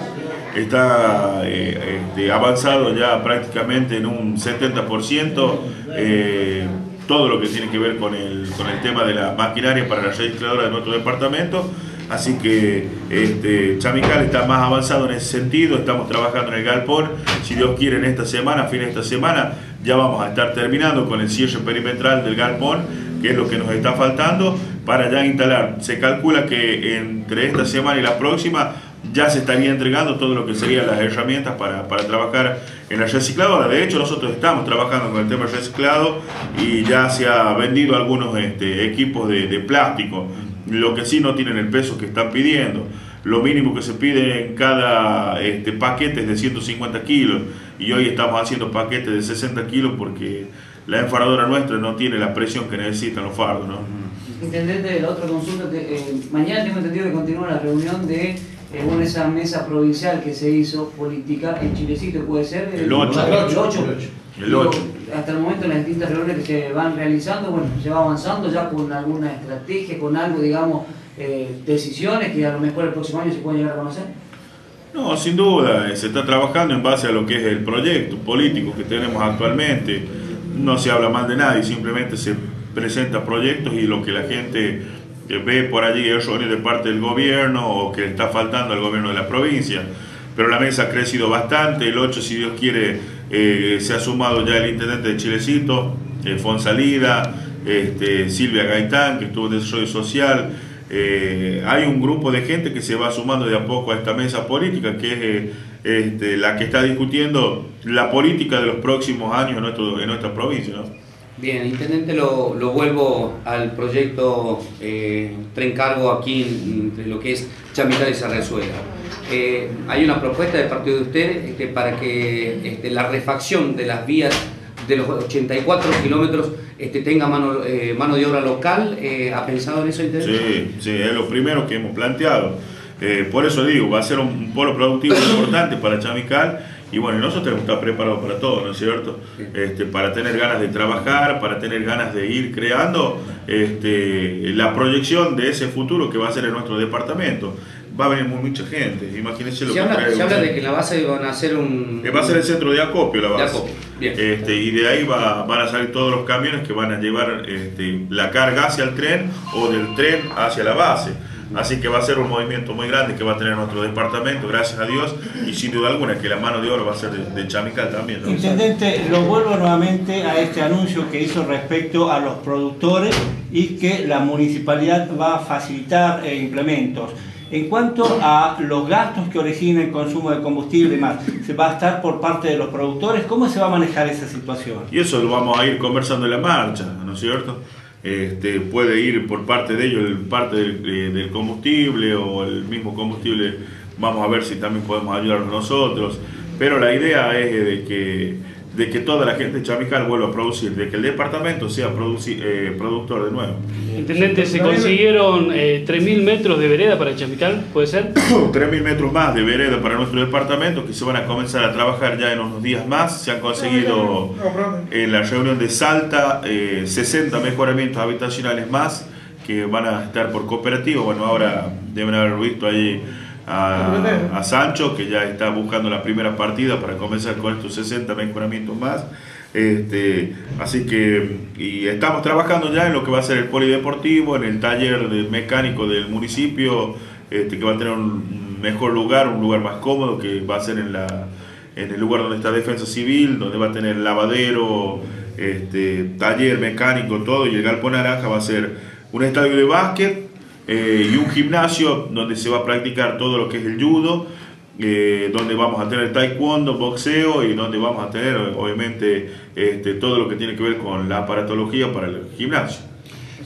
está eh, este, avanzado ya prácticamente en un 70%. eh, todo lo que tiene que ver con el, con el tema de la maquinaria para la recicladora de nuestro departamento. Así que este, Chamical está más avanzado en ese sentido, estamos trabajando en el galpón. Si Dios quiere, en esta semana, fin de esta semana, ya vamos a estar terminando con el cierre perimetral del galpón, que es lo que nos está faltando, para ya instalar. Se calcula que entre esta semana y la próxima ya se estaría entregando todo lo que serían las herramientas para, para trabajar en la recicladora. De hecho, nosotros estamos trabajando con el tema reciclado y ya se ha vendido algunos este, equipos de, de plástico, lo que sí no tienen el peso que están pidiendo. Lo mínimo que se pide en cada este, paquete es de 150 kilos y hoy estamos haciendo paquetes de 60 kilos porque la enfaradora nuestra no tiene la presión que necesitan los fardos. ¿no? Intendente, la otra consulta, que, eh, mañana tengo entendido que continúa la reunión de bueno, esa mesa provincial que se hizo política en Chilecito, ¿puede ser? El 8. El 8. El 8. Hasta el momento las distintas reuniones que se van realizando, bueno, se va avanzando ya con alguna estrategia, con algo, digamos, eh, decisiones que a lo mejor el próximo año se pueden llegar a conocer. No, sin duda, eh, se está trabajando en base a lo que es el proyecto político que tenemos actualmente. No se habla mal de nadie, simplemente se presenta proyectos y lo que la gente eh, ve por allí es errores de parte del gobierno o que está faltando al gobierno de la provincia. Pero la mesa ha crecido bastante, el 8 si Dios quiere eh, se ha sumado ya el intendente de Chilecito, eh, Fonsalida, este, Silvia Gaitán, que estuvo en desarrollo social, eh, hay un grupo de gente que se va sumando de a poco a esta mesa política, que es eh, este, la que está discutiendo la política de los próximos años en, nuestra provincia. Bien, Intendente, lo, lo vuelvo al proyecto eh, Tren Cargo aquí en- entre lo que es Chamical y Sarresuela. Eh, hay una propuesta de parte de usted este, para que este, la refacción de las vías de los 84 kilómetros este, tenga mano, eh, mano de obra local. Eh, ¿Ha pensado en eso, Intendente? Sí, sí, es lo primero que hemos planteado. Eh, por eso digo, va a ser un, un polo productivo *coughs* importante para Chamical y bueno, nosotros tenemos que estar preparados para todo, ¿no es cierto? Este, para tener ganas de trabajar, para tener ganas de ir creando este, la proyección de ese futuro que va a ser en nuestro departamento. Va a venir muy- mucha gente, imagínense lo Se que habla, se habla de que la base van a hacer un... que va a ser el centro de acopio la De base. acopio, bien. Este, y de ahí va- van a salir todos los camiones que van a llevar este, la carga hacia el tren o del tren hacia la base. Así que va a ser un movimiento muy grande que va a tener nuestro departamento, gracias a Dios, y sin duda alguna que la mano de obra va a ser de, de Chamical también. ¿no? Intendente, lo vuelvo nuevamente a este anuncio que hizo respecto a los productores y que la municipalidad va a facilitar eh, implementos. En cuanto a los gastos que origina el consumo de combustible y demás, ¿se va a estar por parte de los productores? ¿Cómo se va a manejar esa situación? Y eso lo vamos a ir conversando en la marcha, ¿no es cierto? Este, puede ir por parte de ellos el parte del, eh, del combustible o el mismo combustible, vamos a ver si también podemos ayudarnos nosotros, pero la idea es de que de que toda la gente de Chamical vuelva a producir, de que el departamento sea produci- eh, productor de nuevo. Intendente, se consiguieron eh, 3.000 metros de vereda para Chamical, ¿puede ser? *coughs* 3.000 metros más de vereda para nuestro departamento que se van a comenzar a trabajar ya en unos días más. Se han conseguido en la reunión de Salta eh, 60 mejoramientos habitacionales más que van a estar por cooperativa. Bueno, ahora deben haber visto ahí a, a Sancho que ya está buscando la primera partida para comenzar con estos 60 mejoramientos más. Este, así que y estamos trabajando ya en lo que va a ser el polideportivo, en el taller de mecánico del municipio, este, que va a tener un mejor lugar, un lugar más cómodo, que va a ser en, la, en el lugar donde está Defensa Civil, donde va a tener lavadero, este, taller mecánico, todo, y el Galpón Naranja va a ser un estadio de básquet eh, y un gimnasio donde se va a practicar todo lo que es el judo, eh, donde vamos a tener taekwondo, boxeo y donde vamos a tener obviamente este, todo lo que tiene que ver con la aparatología para el gimnasio.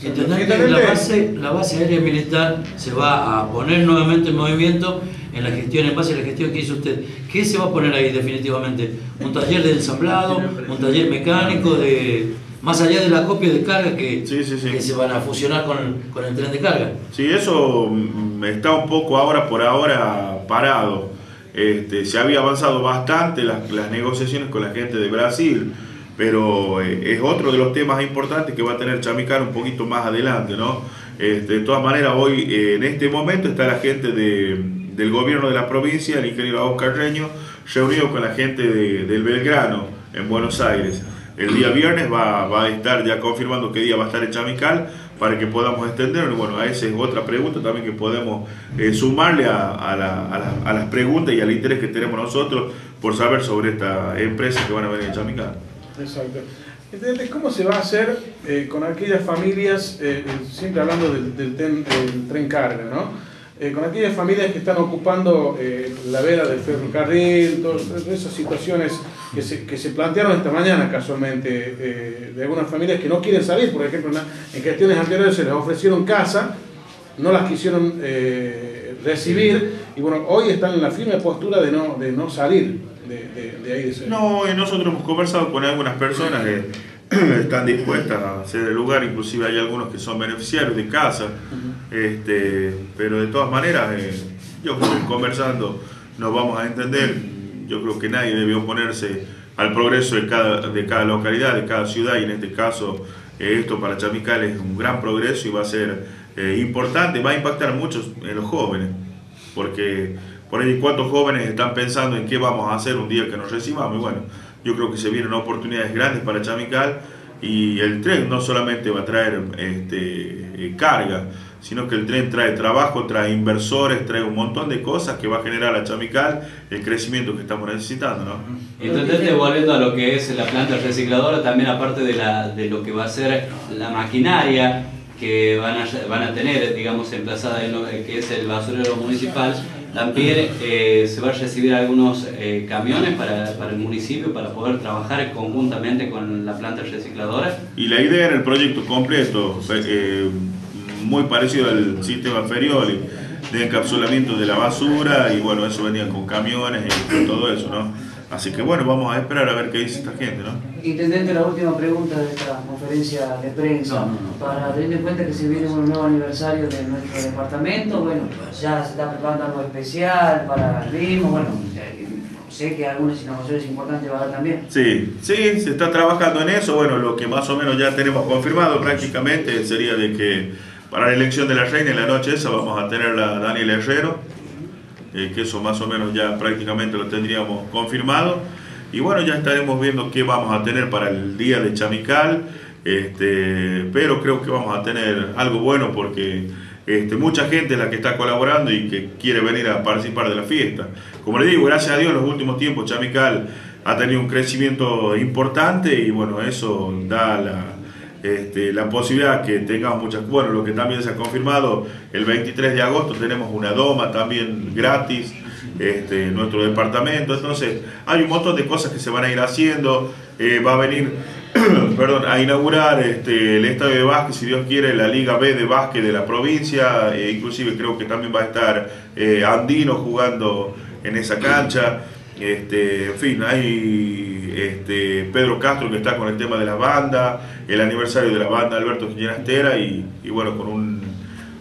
Entender que la base, la base aérea militar se va a poner nuevamente en movimiento en la gestión, en base a la gestión que hizo usted. ¿Qué se va a poner ahí definitivamente? ¿Un taller de ensamblado? ¿Un taller mecánico? de Más allá de la copia de carga que, que se van a fusionar con, con el tren de carga. Sí, eso mm, está un poco ahora por ahora parado. Este, se había avanzado bastante las, las negociaciones con la gente de Brasil, pero eh, es otro de los temas importantes que va a tener Chamical un poquito más adelante, ¿no? Este, de todas maneras, hoy eh, en este momento está la gente de, del gobierno de la provincia, el ingeniero Oscar Reño, reunido con la gente de- del Belgrano en Buenos Aires. El día viernes va, a estar ya confirmando qué día va a estar en Chamical para que podamos extenderlo. Y bueno, esa es otra pregunta también que podemos eh, sumarle a, a la- a la- a las preguntas y al interés que tenemos nosotros por saber sobre esta empresa que van a venir en Chamical. Exacto. ¿cómo se va a hacer eh, con aquellas familias, eh, siempre hablando del, del tren carga, ¿no? Eh, con aquellas familias que están ocupando eh, la vera del ferrocarril, todas esas situaciones que se, que se plantearon esta mañana casualmente, eh, de algunas familias que no quieren salir, por ejemplo, en, gestiones anteriores se les ofrecieron casa, no las quisieron eh, recibir, y bueno, hoy están en la firme postura de no, de no salir de, de- ahí. De ese- No, nosotros hemos conversado con algunas personas *clears throat* están dispuestas a hacer el lugar, inclusive hay algunos que son beneficiarios de casa, este, pero de todas maneras, eh, yo creo que conversando nos vamos a entender, yo creo que nadie debe oponerse al progreso de cada, de cada localidad, de cada ciudad, y en este caso eh, esto para Chamical es un gran progreso y va a ser eh, importante, va a impactar mucho en los jóvenes, porque por ahí cuántos jóvenes están pensando en qué vamos a hacer un día que nos recibamos, y bueno, yo creo que se vienen oportunidades grandes para Chamical y el tren no solamente va a traer este, eh, carga, sino que el tren trae trabajo, trae inversores, trae un montón de cosas que va a generar a Chamical el crecimiento que estamos necesitando, ¿no? Intendente, volviendo a lo que es la planta recicladora, también aparte de, la, de lo que va a ser la maquinaria que van a, van a tener, digamos, emplazada en lo que es el basurero municipal, también eh, se va a recibir algunos eh, camiones para, para el municipio para poder trabajar conjuntamente con la planta recicladora. Y la idea era el proyecto completo, eh, muy parecido al sistema Ferioli, de encapsulamiento de la basura, y bueno, eso venía con camiones y todo eso, ¿no? Así que bueno, vamos a esperar a ver qué dice esta gente, ¿no? Intendente, la última pregunta de esta conferencia de prensa. Para tener en cuenta que se viene un nuevo aniversario de nuestro departamento, bueno, ya se está preparando algo especial para el mismo, bueno, eh, sé que algunas innovaciones importantes va a haber también. Sí, sí, se está trabajando en eso. Bueno, lo que más o menos ya tenemos confirmado prácticamente sería de que para la elección de la reina en la noche esa vamos a tener a Daniel Herrero, eh, que eso más o menos ya prácticamente lo tendríamos confirmado. Y bueno, ya estaremos viendo qué vamos a tener para el día de Chamical, este, pero creo que vamos a tener algo bueno porque este, mucha gente es la que está colaborando y que quiere venir a participar de la fiesta. Como le digo, gracias a Dios en los últimos tiempos Chamical ha tenido un crecimiento importante y bueno, eso da la, este, la posibilidad que tengamos muchas, bueno, lo que también se ha confirmado, el 23 de agosto tenemos una doma también gratis este, en nuestro departamento, entonces hay un montón de cosas que se van a ir haciendo, eh, va a venir, *clears throat* perdón, a inaugurar este, el estadio de básquet, si Dios quiere, la Liga B de básquet de la provincia, eh, inclusive creo que también va a estar eh, Andino jugando en esa cancha. Este, en fin, hay este, Pedro Castro que está con el tema de la banda, el aniversario de la banda Alberto Ginastera y, y bueno, con un,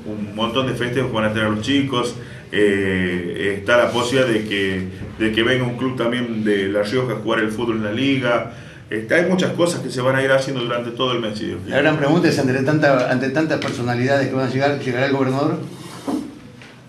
un montón de festejos van a tener los chicos. Eh, está la posibilidad de que, de que venga un club también de La Rioja a jugar el fútbol en la liga. Este, hay muchas cosas que se van a ir haciendo durante todo el mes. si. La gran pregunta es, ante, ante tantas personalidades que van a llegar, ¿llegará el gobernador?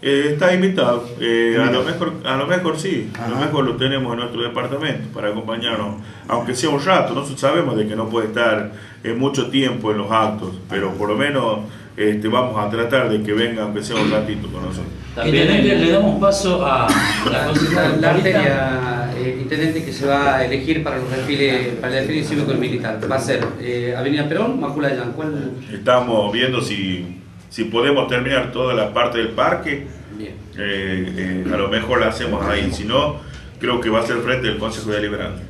Eh, está invitado. Eh, a, lo mejor, a lo mejor sí, a lo mejor lo tenemos en nuestro departamento para acompañarnos, aunque sea un rato. Nosotros sabemos de que no puede estar eh, mucho tiempo en los actos, pero por lo menos este, vamos a tratar de que venga, aunque sea un ratito con nosotros. Intendente, le damos paso a la concejal La Marita. arteria eh, intendente que se va a elegir para los desfiles, para el desfile cívico y militar va a ser eh, Avenida Perón, Maculaya. ¿Cuál? Estamos viendo si, si podemos terminar toda la parte del parque. Bien. Eh, eh, a lo mejor la hacemos ahí, si no, creo que va a ser frente del Consejo Deliberante.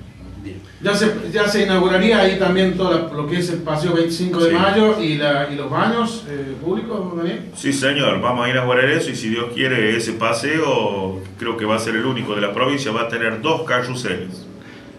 Ya se, ya se inauguraría ahí también todo lo que es el paseo 25 de Sí. mayo y, la, y los baños eh, públicos, Daniel. Sí, señor, vamos a inaugurar eso y si Dios quiere ese paseo, creo que va a ser el único de la provincia, va a tener dos carruseles.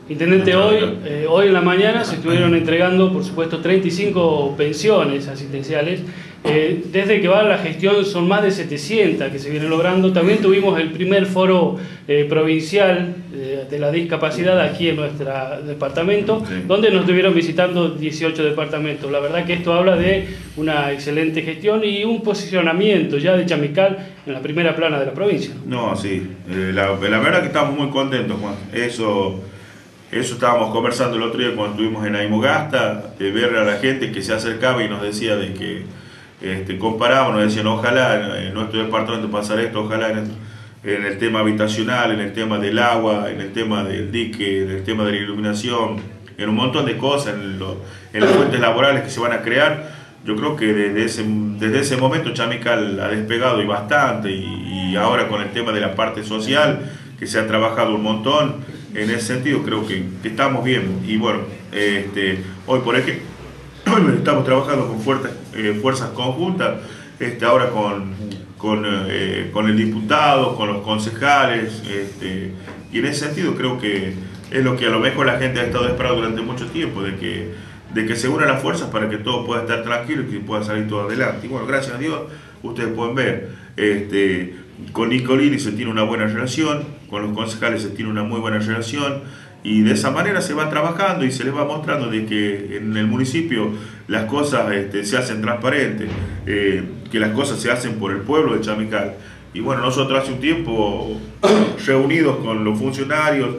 Intendente, hoy, eh, hoy en la mañana se estuvieron entregando, por supuesto, 35 pensiones asistenciales. Eh, desde que va la gestión son más de 700 que se vienen logrando. También tuvimos el primer foro eh, provincial eh, de la discapacidad aquí en nuestro departamento, donde nos estuvieron visitando 18 departamentos. La verdad que esto habla de una excelente gestión y un posicionamiento ya de Chamical en la primera plana de la provincia. No, sí, la, la verdad que estamos muy contentos, Juan. Eso, eso estábamos conversando el otro día cuando estuvimos en Aimogasta, de ver a la gente que se acercaba y nos decía de que este, comparábamos, nos decían, ojalá en nuestro departamento pasara esto, ojalá en, en el tema habitacional, en el tema del agua, en el tema del dique, en el tema de la iluminación, en un montón de cosas, en, lo- en las fuentes laborales que se van a crear. Yo creo que desde ese, desde ese momento Chamical ha despegado y bastante y, y ahora con el tema de la parte social que se ha trabajado un montón en ese sentido creo que, que estamos bien y bueno este, hoy por ejemplo estamos trabajando con fuerzas, eh, fuerzas conjuntas este, ahora con, con, eh, con el diputado con los concejales este, y en ese sentido creo que es lo que a lo mejor la gente ha estado esperando durante mucho tiempo de que de que se unan las fuerzas para que todo pueda estar tranquilo y que pueda salir todo adelante. Y bueno, gracias a Dios, ustedes pueden ver, este, con Nicolini se tiene una buena relación, con los concejales se tiene una muy buena relación, y de esa manera se va trabajando y se les va mostrando de que en el municipio las cosas este, se hacen transparentes, eh, que las cosas se hacen por el pueblo de Chamical. Y bueno, nosotros hace un tiempo *coughs* reunidos con los funcionarios,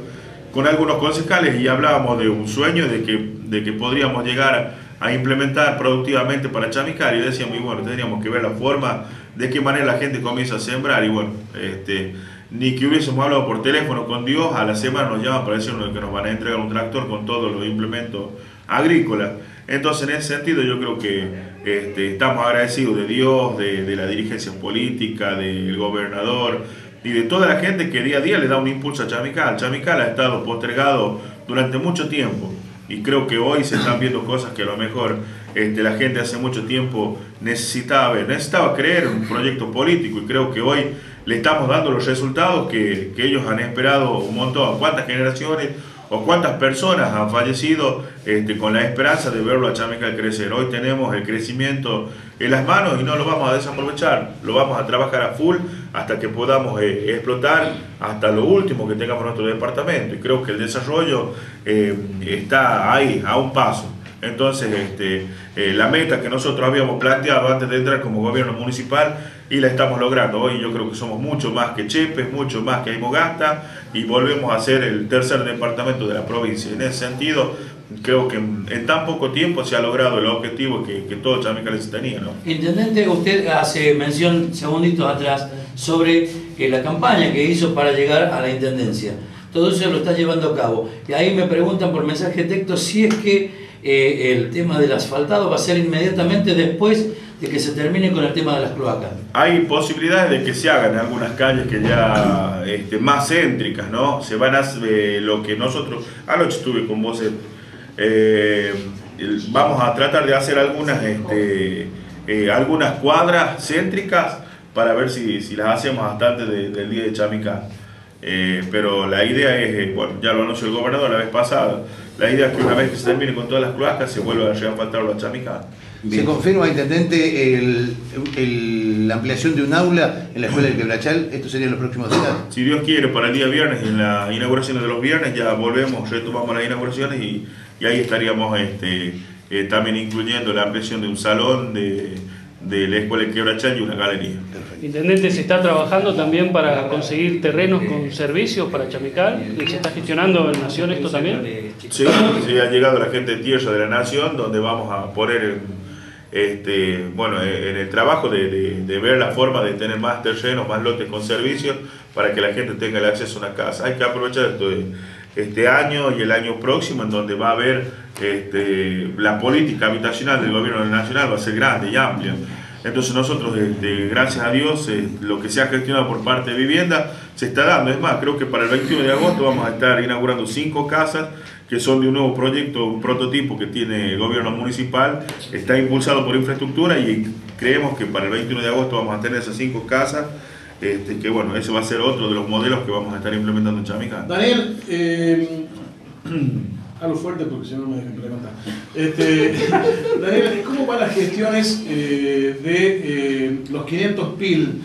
con algunos concejales y hablábamos de un sueño de que, de que podríamos llegar a implementar productivamente para Chamical y decíamos, y bueno, tendríamos que ver la forma de qué manera la gente comienza a sembrar y bueno, este, ni que hubiésemos hablado por teléfono con Dios, a la semana nos llaman para decirnos que nos van a entregar un tractor con todos los implementos agrícolas. Entonces, en ese sentido, yo creo que este, estamos agradecidos de Dios, de, de la dirigencia política, del gobernador y de toda la gente que día a día le da un impulso a Chamical. Chamical ha estado postergado durante mucho tiempo y creo que hoy se están viendo cosas que a lo mejor este, la gente hace mucho tiempo necesitaba ver, necesitaba creer en un proyecto político y creo que hoy le estamos dando los resultados que, que ellos han esperado un montón. ¿Cuántas generaciones o cuántas personas han fallecido este, con la esperanza de verlo a Chamical crecer? Hoy tenemos el crecimiento en las manos y no lo vamos a desaprovechar, lo vamos a trabajar a full hasta que podamos eh, explotar hasta lo último que tengamos en nuestro departamento. Y creo que el desarrollo eh, está ahí, a un paso. Entonces, este, eh, la meta que nosotros habíamos planteado antes de entrar como gobierno municipal y la estamos logrando. Hoy yo creo que somos mucho más que Chepe, mucho más que Aymogasta y volvemos a ser el tercer departamento de la provincia. En ese sentido, creo que en, en tan poco tiempo se ha logrado el objetivo que, que todo Chamicales tenía. ¿no? Intendente, usted hace mención segunditos atrás sobre eh, la campaña que hizo para llegar a la Intendencia. Todo eso lo está llevando a cabo. Y ahí me preguntan por mensaje de texto si es que eh, el tema del asfaltado va a ser inmediatamente después de que se termine con el tema de las cloacas. Hay posibilidades de que se hagan algunas calles que ya este, más céntricas, ¿no? Se van a eh, lo que nosotros, anoche estuve con vos, eh, el- vamos a tratar de hacer algunas, este, eh, algunas cuadras céntricas para ver si, si las hacemos hasta antes de- del día de Chamical. Eh, pero la idea es, eh, bueno, ya lo anunció el gobernador la vez pasada, la idea es que una vez que se termine con todas las cloacas se vuelva a llegar a faltar los chamicados. ¿Se confirma, Intendente, el- el- la ampliación de un aula en la Escuela del Quebrachal? ¿Esto sería en los próximos días? Si Dios quiere, para el día viernes, en la inauguración de los viernes, ya volvemos, retomamos las inauguraciones y, y ahí estaríamos este, eh, también incluyendo la ampliación de un salón de, de la Escuela de Quebrachal y una galería. Intendente, se está trabajando también para conseguir terrenos con servicios para Chamical. ¿Y ¿Se está gestionando en Nación esto también? Sí, sí, ha llegado la gente de Tierra de la Nación, donde vamos a poner este, bueno, en el trabajo de, de- de ver la forma de tener más terrenos, más lotes con servicios, para que la gente tenga el acceso a una casa. Hay que aprovechar esto de- este año y el año próximo, en donde va a haber este, la política habitacional del gobierno nacional, va a ser grande y amplia. Entonces nosotros, gracias a Dios, eh, lo que se ha gestionado por parte de vivienda se está dando. Es más, creo que para el 21 de agosto vamos a estar inaugurando cinco casas que son de un nuevo proyecto, un prototipo que tiene el gobierno municipal, está impulsado por infraestructura y creemos que para el 21 de agosto vamos a tener esas cinco casas, este, que bueno, ese va a ser otro de los modelos que vamos a estar implementando en Chamical. Daniel, eh, algo fuerte porque si no me dejan preguntar. Este, *laughs* Daniel, ¿cómo van las gestiones eh, de eh, los 500 PIL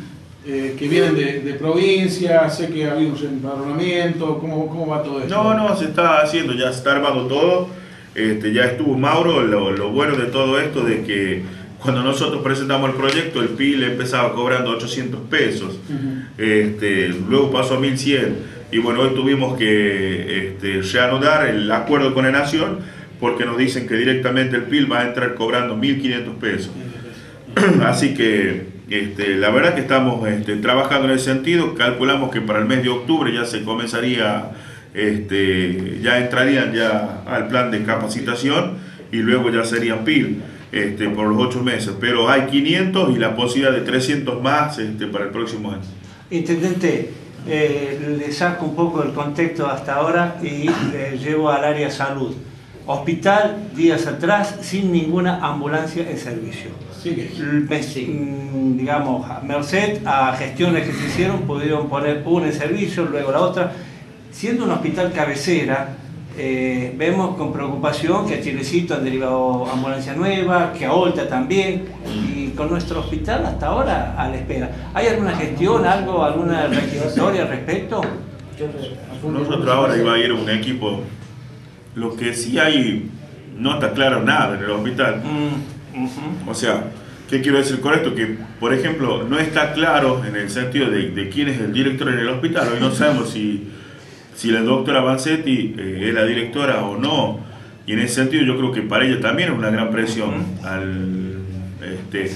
eh, que vienen de, de provincia? Sé que había un empadronamiento, ¿cómo, ¿cómo va todo esto? No, no, se está haciendo, ya se está armando todo. Este, ya estuvo Mauro, lo, lo bueno de todo esto de que cuando nosotros presentamos el proyecto, el PIL empezaba cobrando 800 pesos. Este, luego pasó a 1100 y bueno, hoy tuvimos que este, reanudar el acuerdo con la Nación porque nos dicen que directamente el PIL va a entrar cobrando 1.500 pesos. *clears throat* Así que este, la verdad que estamos este, trabajando en ese sentido, calculamos que para el mes de octubre ya se comenzaría, ya entrarían ya al plan de capacitación y luego ya serían PIL por los ocho meses, pero hay 500 y la posibilidad de 300 más para el próximo año. Intendente, eh, le saco un poco el contexto hasta ahora y le llevo al área salud. Hospital, días atrás, sin ninguna ambulancia en servicio. Mes- mm, digamos, a merced a gestiones que se hicieron, pudieron poner una en servicio, luego la otra. Siendo un hospital cabecera, eh, vemos con preocupación que a Chilecito han derivado ambulancia nueva, que a Olta también, y con nuestro hospital hasta ahora a la espera. ¿Hay alguna gestión, algo, alguna requisitoria al respecto? Nosotros ahora iba a ir un equipo, lo que sí hay, no está claro nada en el hospital. O sea, ¿qué quiero decir con esto? Que, por ejemplo, no está claro en el sentido de, de quién es el director en el hospital. Hoy no sabemos si, si la doctora Vanzetti eh, es la directora o no. Y en ese sentido yo creo que para ella también es una gran presión al, este,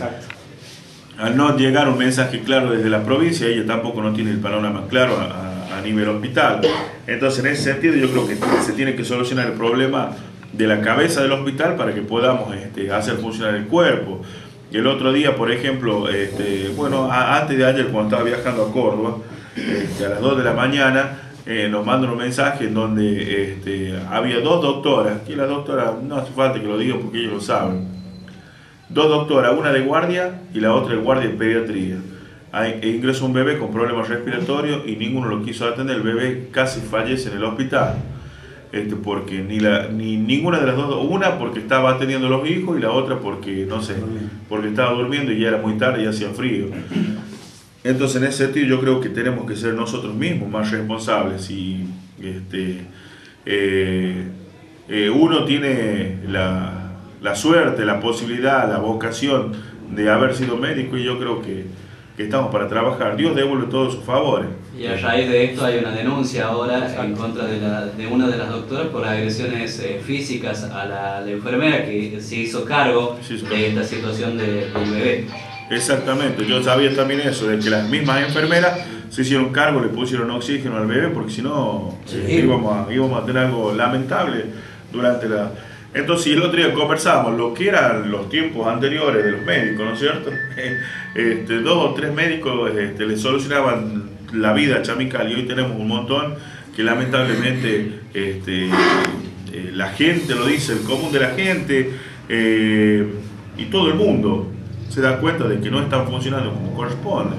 al no llegar un mensaje claro desde la provincia, ella tampoco no tiene el panorama claro a, a- a nivel hospital. Entonces, en ese sentido, yo creo que se tiene que solucionar el problema de la cabeza del hospital para que podamos este, hacer funcionar el cuerpo. Y el otro día, por ejemplo, este, bueno, a- antes de ayer, cuando estaba viajando a Córdoba, este, a las 2 de la mañana, eh, nos mandan un mensaje en donde este, había dos doctoras, que las doctoras, no hace falta que lo digan porque ellos lo saben, dos doctoras, una de guardia y la otra de guardia en pediatría. Ahí ingresó un bebé con problemas respiratorios y ninguno lo quiso atender, el bebé casi fallece en el hospital. Este, porque ni, la, ni ninguna de las dos, una porque estaba atendiendo los hijos y la otra porque, no sé, porque estaba durmiendo y ya era muy tarde y hacía frío. Entonces, en ese sentido, yo creo que tenemos que ser nosotros mismos más responsables y este, eh, eh, uno tiene la, la suerte, la posibilidad, la vocación de haber sido médico y yo creo que, que estamos para trabajar. Dios devuelve todos sus favores. Y a raíz de esto hay una denuncia ahora en contra de, la- de una de las doctoras por agresiones eh, físicas a la, la enfermera que se hizo cargo de esta situación de- del bebé. Exactamente, yo sabía también eso, de que las mismas enfermeras se hicieron cargo, le pusieron oxígeno al bebé, porque si no eh, íbamos, a, íbamos a tener algo lamentable durante la... Entonces, y el otro día conversábamos lo que eran los tiempos anteriores de los médicos, ¿no es cierto? *laughs* Este, dos o tres médicos este, le solucionaban la vida a Chamical y hoy tenemos un montón que lamentablemente este, eh, la gente lo dice, el común de la gente eh, y todo el mundo se da cuenta de que no están funcionando como corresponde.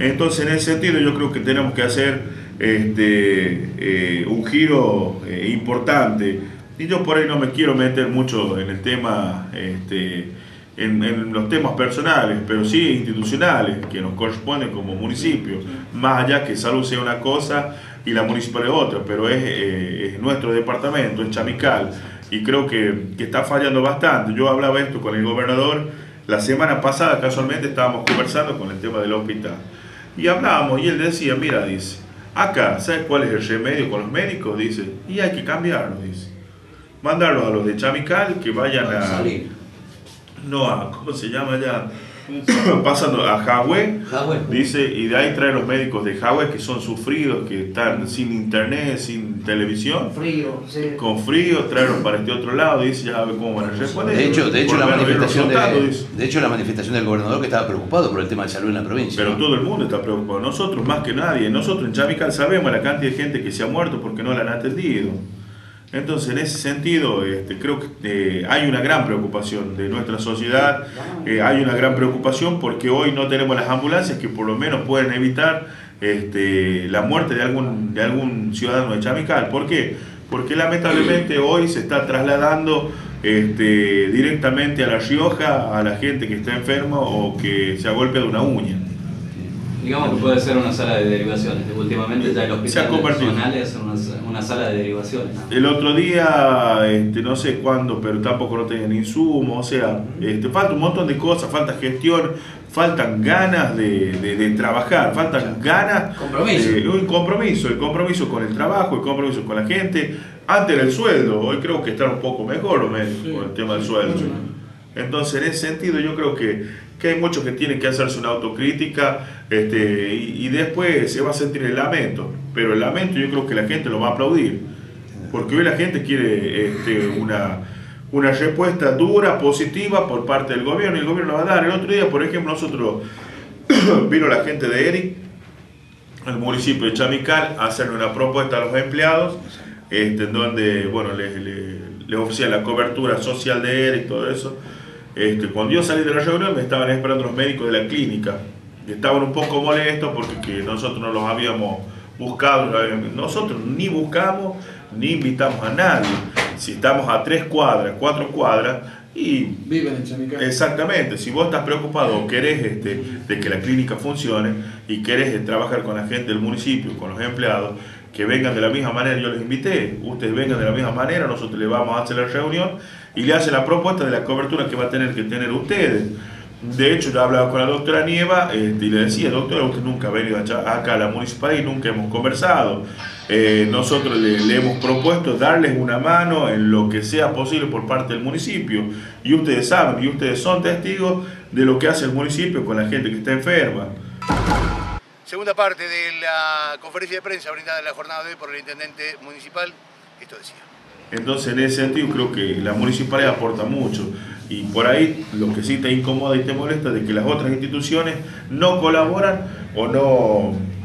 Entonces, en ese sentido, yo creo que tenemos que hacer eh, un giro importante. Y yo por ahí no me quiero meter mucho en el tema, este, en, en los temas personales, pero sí institucionales, que nos corresponden como municipio, más allá que salud sea una cosa y la municipal es otra, pero es, eh, es nuestro departamento, es Chamical, y creo que, que está fallando bastante. Yo hablaba esto con el gobernador la semana pasada, casualmente estábamos conversando con el tema del hospital, y hablábamos, y él decía, mira, dice, acá, ¿sabes cuál es el remedio con los médicos? Dice, y hay que cambiarlo, dice. Mandarlos a los de Chamical que vayan a... No, a, ¿cómo se llama ya? *coughs* Pasando a Jahwe, dice, y de ahí trae los médicos de Jahwe que son sufridos, que están sin internet, sin televisión, Frío, sí. con frío, traerlos para este otro lado, dice, ya ve cómo van a responder. De hecho, de hecho, la manifestación de, de hecho, la manifestación del gobernador que estaba preocupado por el tema de salud en la provincia. Pero ¿no? todo el mundo está preocupado, nosotros más que nadie, nosotros en Chamical sabemos la cantidad de gente que se ha muerto porque no la han atendido. Entonces, en ese sentido, este, creo que eh, hay una gran preocupación de nuestra sociedad, eh, hay una gran preocupación porque hoy no tenemos las ambulancias que por lo menos pueden evitar este, la muerte de algún, ciudadano de Chamical. ¿Por qué? Porque lamentablemente hoy se está trasladando este, directamente a La Rioja a la gente que está enferma o que se ha golpeado una uña. Digamos que puede ser una sala de derivaciones. Últimamente ya el hospital nacional es una, una sala de derivaciones. El otro día, este, no sé cuándo, pero tampoco no tenían insumos, o sea, este, falta un montón de cosas, falta gestión, faltan ganas de, de- de trabajar, faltan ganas, Compromiso. eh, un compromiso, el compromiso con el trabajo, el compromiso con la gente, antes era el sueldo, hoy creo que está un poco mejor los médicos con el tema del sueldo. Entonces, en ese sentido, yo creo que, que hay muchos que tienen que hacerse una autocrítica este, y, después se va a sentir el lamento. Pero el lamento yo creo que la gente lo va a aplaudir. Porque hoy la gente quiere este, una, una respuesta dura, positiva por parte del gobierno y el gobierno lo va a dar. El otro día, por ejemplo, nosotros *clears throat* vino la gente de ERIC, al municipio de Chamical, a hacerle una propuesta a los empleados, este, en donde, bueno, les, les, ofrecían la cobertura social de ERIC todo eso. Este, cuando yo salí de la reunión me estaban esperando los médicos de la clínica. Y estaban un poco molestos porque que nosotros no los habíamos buscado. Nosotros ni buscamos ni invitamos a nadie. Si estamos a tres cuadras, cuatro cuadras, y Viven en Chamical. Exactamente, si vos estás preocupado o querés este, de que la clínica funcione y querés eh, trabajar con la gente del municipio, con los empleados, que vengan de la misma manera, yo les invité, ustedes vengan de la misma manera, nosotros les vamos a hacer la reunión y le hacen la propuesta de la cobertura que va a tener que tener ustedes. De hecho, yo hablaba con la doctora Nieva este, y le decía, doctora, usted nunca ha venido acá a la municipalidad y nunca hemos conversado. Eh, nosotros le, le hemos propuesto darles una mano en lo que sea posible por parte del municipio. Y ustedes saben, y ustedes son testigos de lo que hace el municipio con la gente que está enferma. Segunda parte de la conferencia de prensa brindada en la jornada de hoy por el intendente municipal, esto decía. Entonces, en ese sentido, creo que la municipalidad aporta mucho. Y por ahí lo que sí te incomoda y te molesta es de que las otras instituciones no colaboran o no,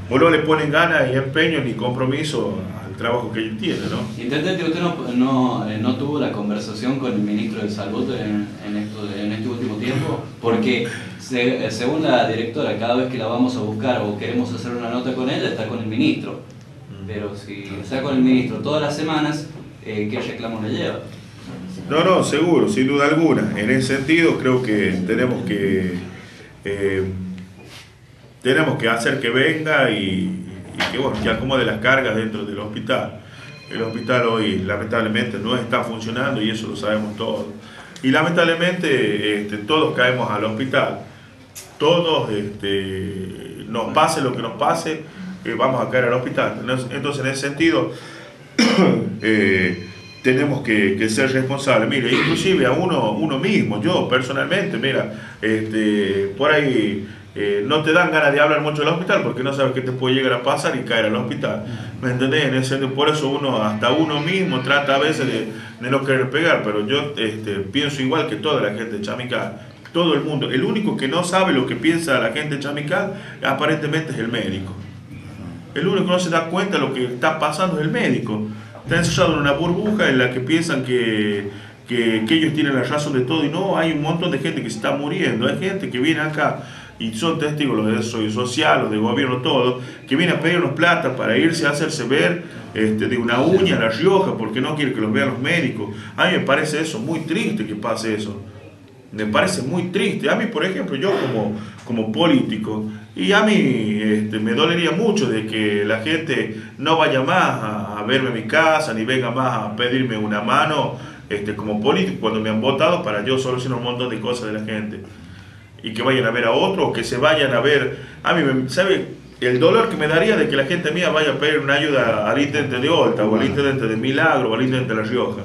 o no le ponen ganas y empeño ni compromiso al trabajo que ellos tienen, ¿no? Intendente, usted no, no, eh, no tuvo la conversación con el ministro de Salud en, en esto- en este último tiempo, porque se- eh, según la directora, cada vez que la vamos a buscar o queremos hacer una nota con ella, está con el ministro. Pero si está con el ministro todas las semanas, eh, ¿qué reclamo le lleva? No, no, seguro, sin duda alguna. En ese sentido creo que tenemos que eh, tenemos que hacer que venga y, que bueno, que acomode las cargas dentro del hospital. El hospital hoy lamentablemente no está funcionando y eso lo sabemos todos. Y lamentablemente este, todos caemos al hospital. Todos, este, nos pase lo que nos pase, eh, vamos a caer al hospital. Entonces, en ese sentido, *coughs* eh, tenemos que, que ser responsables. Mire, inclusive a uno, uno mismo, yo personalmente, mira, este, por ahí eh, no te dan ganas de hablar mucho del hospital porque no sabes qué te puede llegar a pasar y caer al hospital. ¿Me entendés? En ese por eso uno, hasta uno mismo, trata a veces de, de no querer pegar, pero yo este, pienso igual que toda la gente de. Todo el mundo. El único que no sabe lo que piensa la gente de Chamical aparentemente es el médico. El único que no se da cuenta de lo que está pasando es el médico. Está encerrado en una burbuja en la que piensan que, que, que ellos tienen la razón de todo y no, hay un montón de gente que se está muriendo. Hay gente que viene acá y son testigos los de soy social, los de gobierno, todos, que vienen a pedirnos plata para irse a hacerse ver este, de una uña a La Rioja porque no quiere que los vean los médicos. A mí me parece eso muy triste que pase eso. Me parece muy triste. A mí, por ejemplo, yo como, como político, y a mí este, me dolería mucho de que la gente no vaya más a, a verme a mi casa, ni venga más a pedirme una mano este, como político cuando me han votado para yo solucionar un montón de cosas de la gente y que vayan a ver a otro o que se vayan a ver. A mí, me, ¿sabe? El dolor que me daría de que la gente mía vaya a pedir una ayuda al intendente de Olta o al intendente de Milagro o al intendente de La Rioja.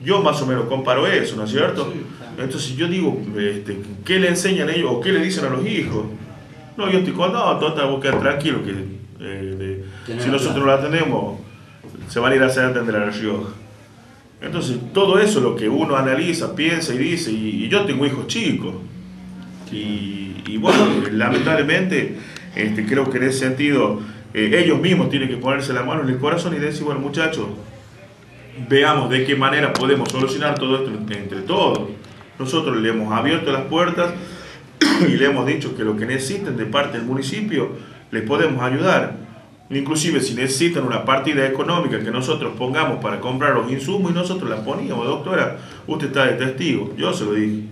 Yo más o menos comparo eso, ¿no es cierto? Entonces yo digo, este, ¿qué le enseñan ellos o qué le dicen a los hijos? No, yo estoy con, no, total, vos quedar tranquilo que eh, de, si nosotros no la tenemos, se van a ir a hacer atender a La Rioja. Entonces, todo eso es lo que uno analiza, piensa y dice, y, y yo tengo hijos chicos. Y, y bueno, lamentablemente, este, creo que en ese sentido, eh, ellos mismos tienen que ponerse la mano en el corazón y decir, bueno, muchachos, veamos de qué manera podemos solucionar todo esto entre todos. Nosotros le hemos abierto las puertas y le hemos dicho que lo que necesiten de parte del municipio, les podemos ayudar. Inclusive si necesitan una partida económica que nosotros pongamos para comprar los insumos y nosotros la poníamos, doctora, usted está de testigo, yo se lo dije.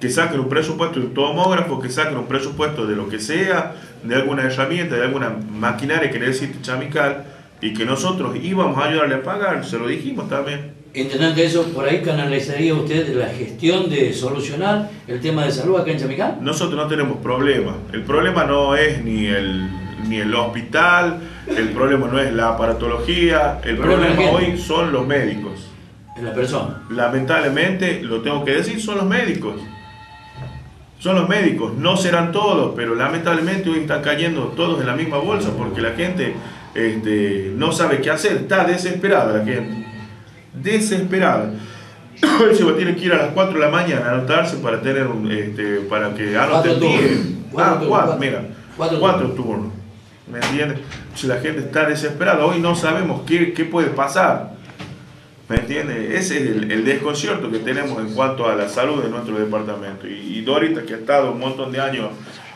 Que saquen un presupuesto de un tomógrafo, que saquen un presupuesto de lo que sea, de alguna herramienta, de alguna maquinaria que necesite Chamical y que nosotros íbamos a ayudarle a pagar, se lo dijimos también. Intendente, eso por ahí canalizaría usted la gestión de solucionar el tema de salud acá en Chamical. Nosotros no tenemos problema. El problema no es ni el, ni el hospital, el problema no es la aparatología, el, El problema hoy son los médicos. En la persona. Lamentablemente, lo tengo que decir, son los médicos. Son los médicos, no serán todos, pero lamentablemente hoy están cayendo todos en la misma bolsa porque la gente este, no sabe qué hacer, está desesperada la gente. Desesperada. *coughs* Se va a tener que ir a las 4 de la mañana a anotarse para tener un, este, para que anoten Cuatro turnos. 10. Cuatro Ah, turnos, cuatro, cuatro. mira. Cuatro Cuatro, turnos. ¿Me entiendes? Si la gente está desesperada, hoy no sabemos qué, qué puede pasar. ¿Me entiendes? Ese es el, el desconcierto que tenemos en cuanto a la salud de nuestro departamento. Y, y Dorita, que ha estado un montón de años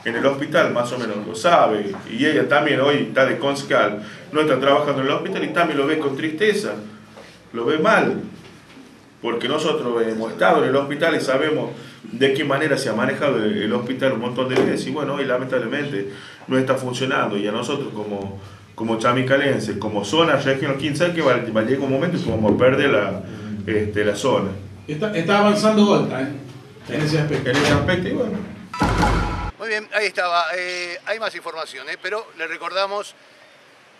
en el hospital, más o menos lo sabe. Y ella también hoy está de concejal, no está trabajando en el hospital y también lo ve con tristeza, lo ve mal. Porque nosotros hemos estado en el hospital y sabemos de qué manera se ha manejado el, hospital un montón de veces. Y bueno, hoy lamentablemente no está funcionando. Y a nosotros como, como chamicalenses, como zona regional 15, que va, va a llegar un momento que vamos a perder la, este, la zona. Está, está avanzando Volta, ¿eh? En ese aspecto. En ese aspecto, y bueno. Muy bien, ahí estaba. Eh, hay más información, ¿eh? pero le recordamos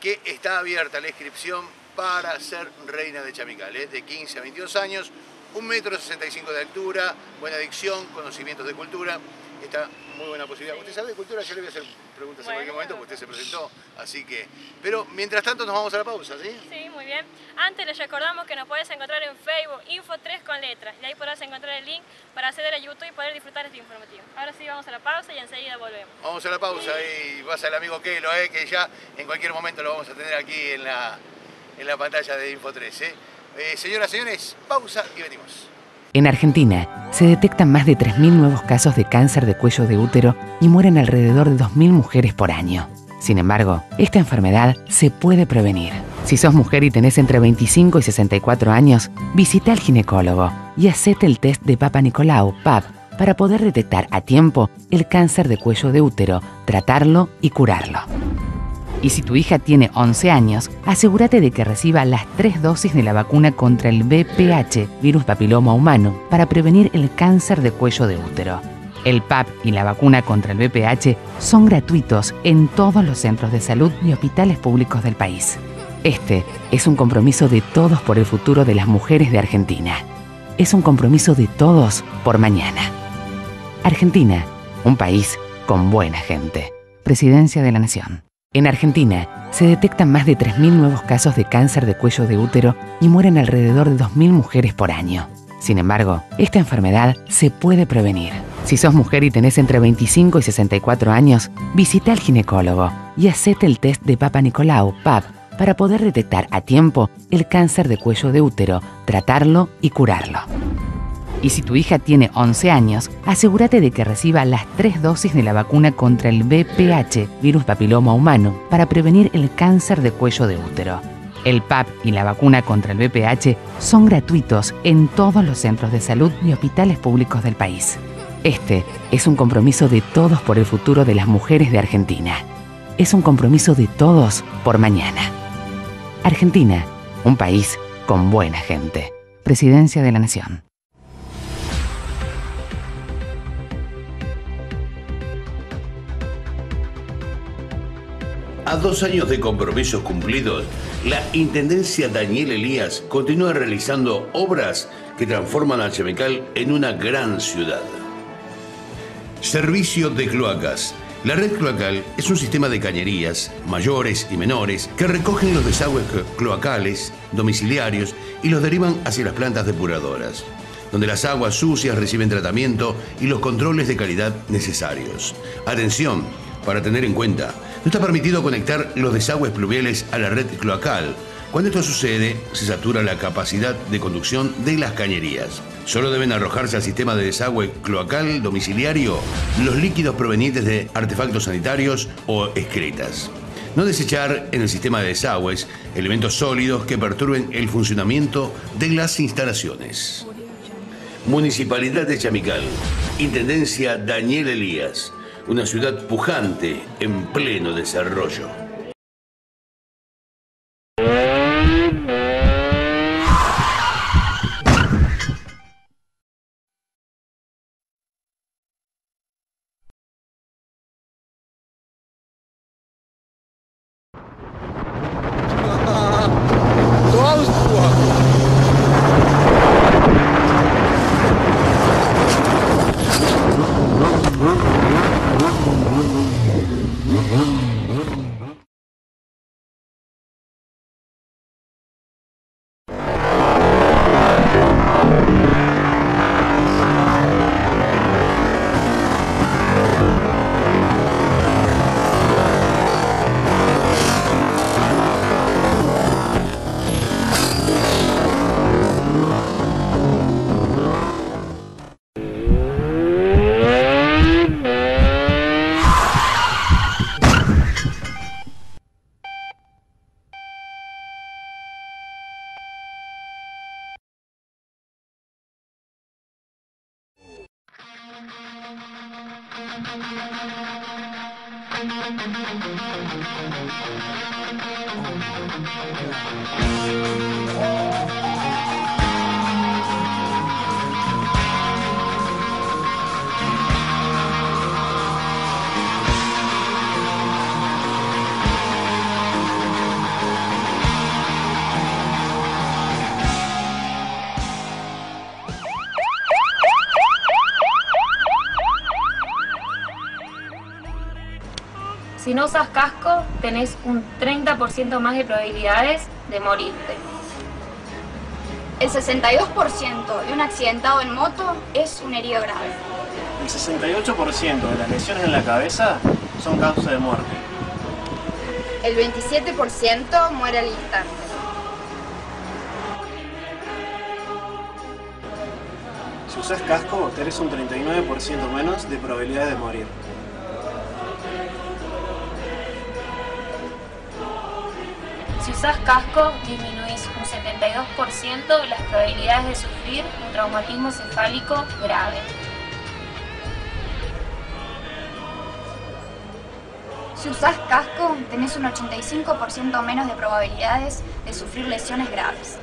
que está abierta la inscripción para ser reina de Chamical, ¿eh? de 15 a 22 años, 1,65 metro 65 de altura, buena dicción, conocimientos de cultura. Está muy buena posibilidad. ¿Usted sabe de cultura? Yo le voy a hacer preguntas en cualquier momento, porque usted se presentó. Así que. Pero mientras tanto, nos vamos a la pausa, ¿sí? Sí, muy bien. Antes les recordamos que nos puedes encontrar en Facebook, Info3 con letras. Y ahí podrás encontrar el link para acceder a YouTube y poder disfrutar este informativo. Ahora sí, vamos a la pausa y enseguida volvemos. Vamos a la pausa y pasa el amigo Kelo, ¿eh? que ya en cualquier momento lo vamos a tener aquí en la, en la pantalla de Info 3. ¿eh? Eh, señores, pausa y venimos. En Argentina se detectan más de 3.000 nuevos casos de cáncer de cuello de útero y mueren alrededor de 2.000 mujeres por año. Sin embargo, esta enfermedad se puede prevenir. Si sos mujer y tenés entre 25 y 64 años, visita al ginecólogo y hacete el test de Papa Nicolau, PAP, para poder detectar a tiempo el cáncer de cuello de útero, tratarlo y curarlo. Y si tu hija tiene 11 años, asegúrate de que reciba las tres dosis de la vacuna contra el VPH, virus papiloma humano, para prevenir el cáncer de cuello de útero. El PAP y la vacuna contra el VPH son gratuitos en todos los centros de salud y hospitales públicos del país. Este es un compromiso de todos por el futuro de las mujeres de Argentina. Es un compromiso de todos por mañana. Argentina, un país con buena gente. Presidencia de la Nación. En Argentina se detectan más de 3.000 nuevos casos de cáncer de cuello de útero y mueren alrededor de 2.000 mujeres por año. Sin embargo, esta enfermedad se puede prevenir. Si sos mujer y tenés entre 25 y 64 años, visita al ginecólogo y hacete el test de Papa Nicolau, PAP, para poder detectar a tiempo el cáncer de cuello de útero, tratarlo y curarlo. Y si tu hija tiene 11 años, asegúrate de que reciba las tres dosis de la vacuna contra el VPH, virus papiloma humano, para prevenir el cáncer de cuello de útero. El PAP y la vacuna contra el VPH son gratuitos en todos los centros de salud y hospitales públicos del país. Este es un compromiso de todos por el futuro de las mujeres de Argentina. Es un compromiso de todos por mañana. Argentina, un país con buena gente. Presidencia de la Nación. Dos años de compromisos cumplidos, la Intendencia Daniel Elías continúa realizando obras que transforman a Chemecal en una gran ciudad. Servicio de cloacas. La red cloacal es un sistema de cañerías, mayores y menores, que recogen los desagües cloacales, domiciliarios y los derivan hacia las plantas depuradoras, donde las aguas sucias reciben tratamiento y los controles de calidad necesarios. Atención, para tener en cuenta, no está permitido conectar los desagües pluviales a la red cloacal. Cuando esto sucede, se satura la capacidad de conducción de las cañerías. Solo deben arrojarse al sistema de desagüe cloacal domiciliario los líquidos provenientes de artefactos sanitarios o excretas. No desechar en el sistema de desagües elementos sólidos que perturben el funcionamiento de las instalaciones. Municipalidad de Chamical. Intendencia Daniel Elías una ciudad pujante en pleno desarrollo. Usas casco, tenés un 30% más de probabilidades de morirte. El 62% de un accidentado en moto es un herido grave. El 68% de las lesiones en la cabeza son causa de muerte. El 27% muere al instante. Si usas casco, tenés un 39% menos de probabilidades de morir. Usas casco, disminuís un 72% las probabilidades de sufrir un traumatismo cefálico grave. Si usás casco, tenés un 85% menos de probabilidades de sufrir lesiones graves.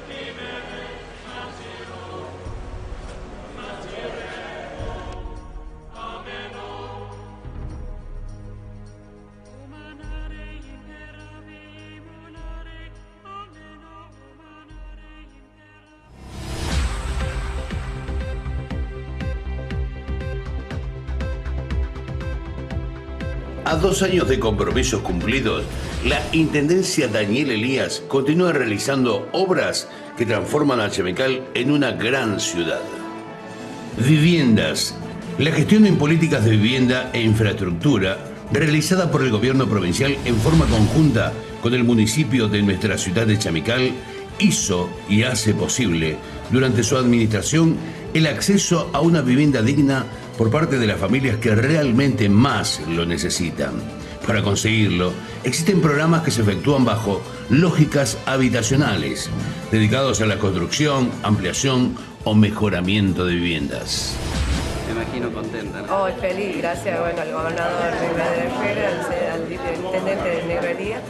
Dos años de compromisos cumplidos, la Intendencia Daniel Elías continúa realizando obras que transforman a Chemecal en una gran ciudad. Viviendas. La gestión en políticas de vivienda e infraestructura realizada por el gobierno provincial en forma conjunta con el municipio de nuestra ciudad de Chamical hizo y hace posible durante su administración el acceso a una vivienda digna por parte de las familias que realmente más lo necesitan. Para conseguirlo, existen programas que se efectúan bajo lógicas habitacionales, dedicados a la construcción, ampliación o mejoramiento de viviendas. Me imagino contenta. ¿no? Oh, feliz, gracias bueno, al gobernador de Herrera, al, al, intendente de Negrería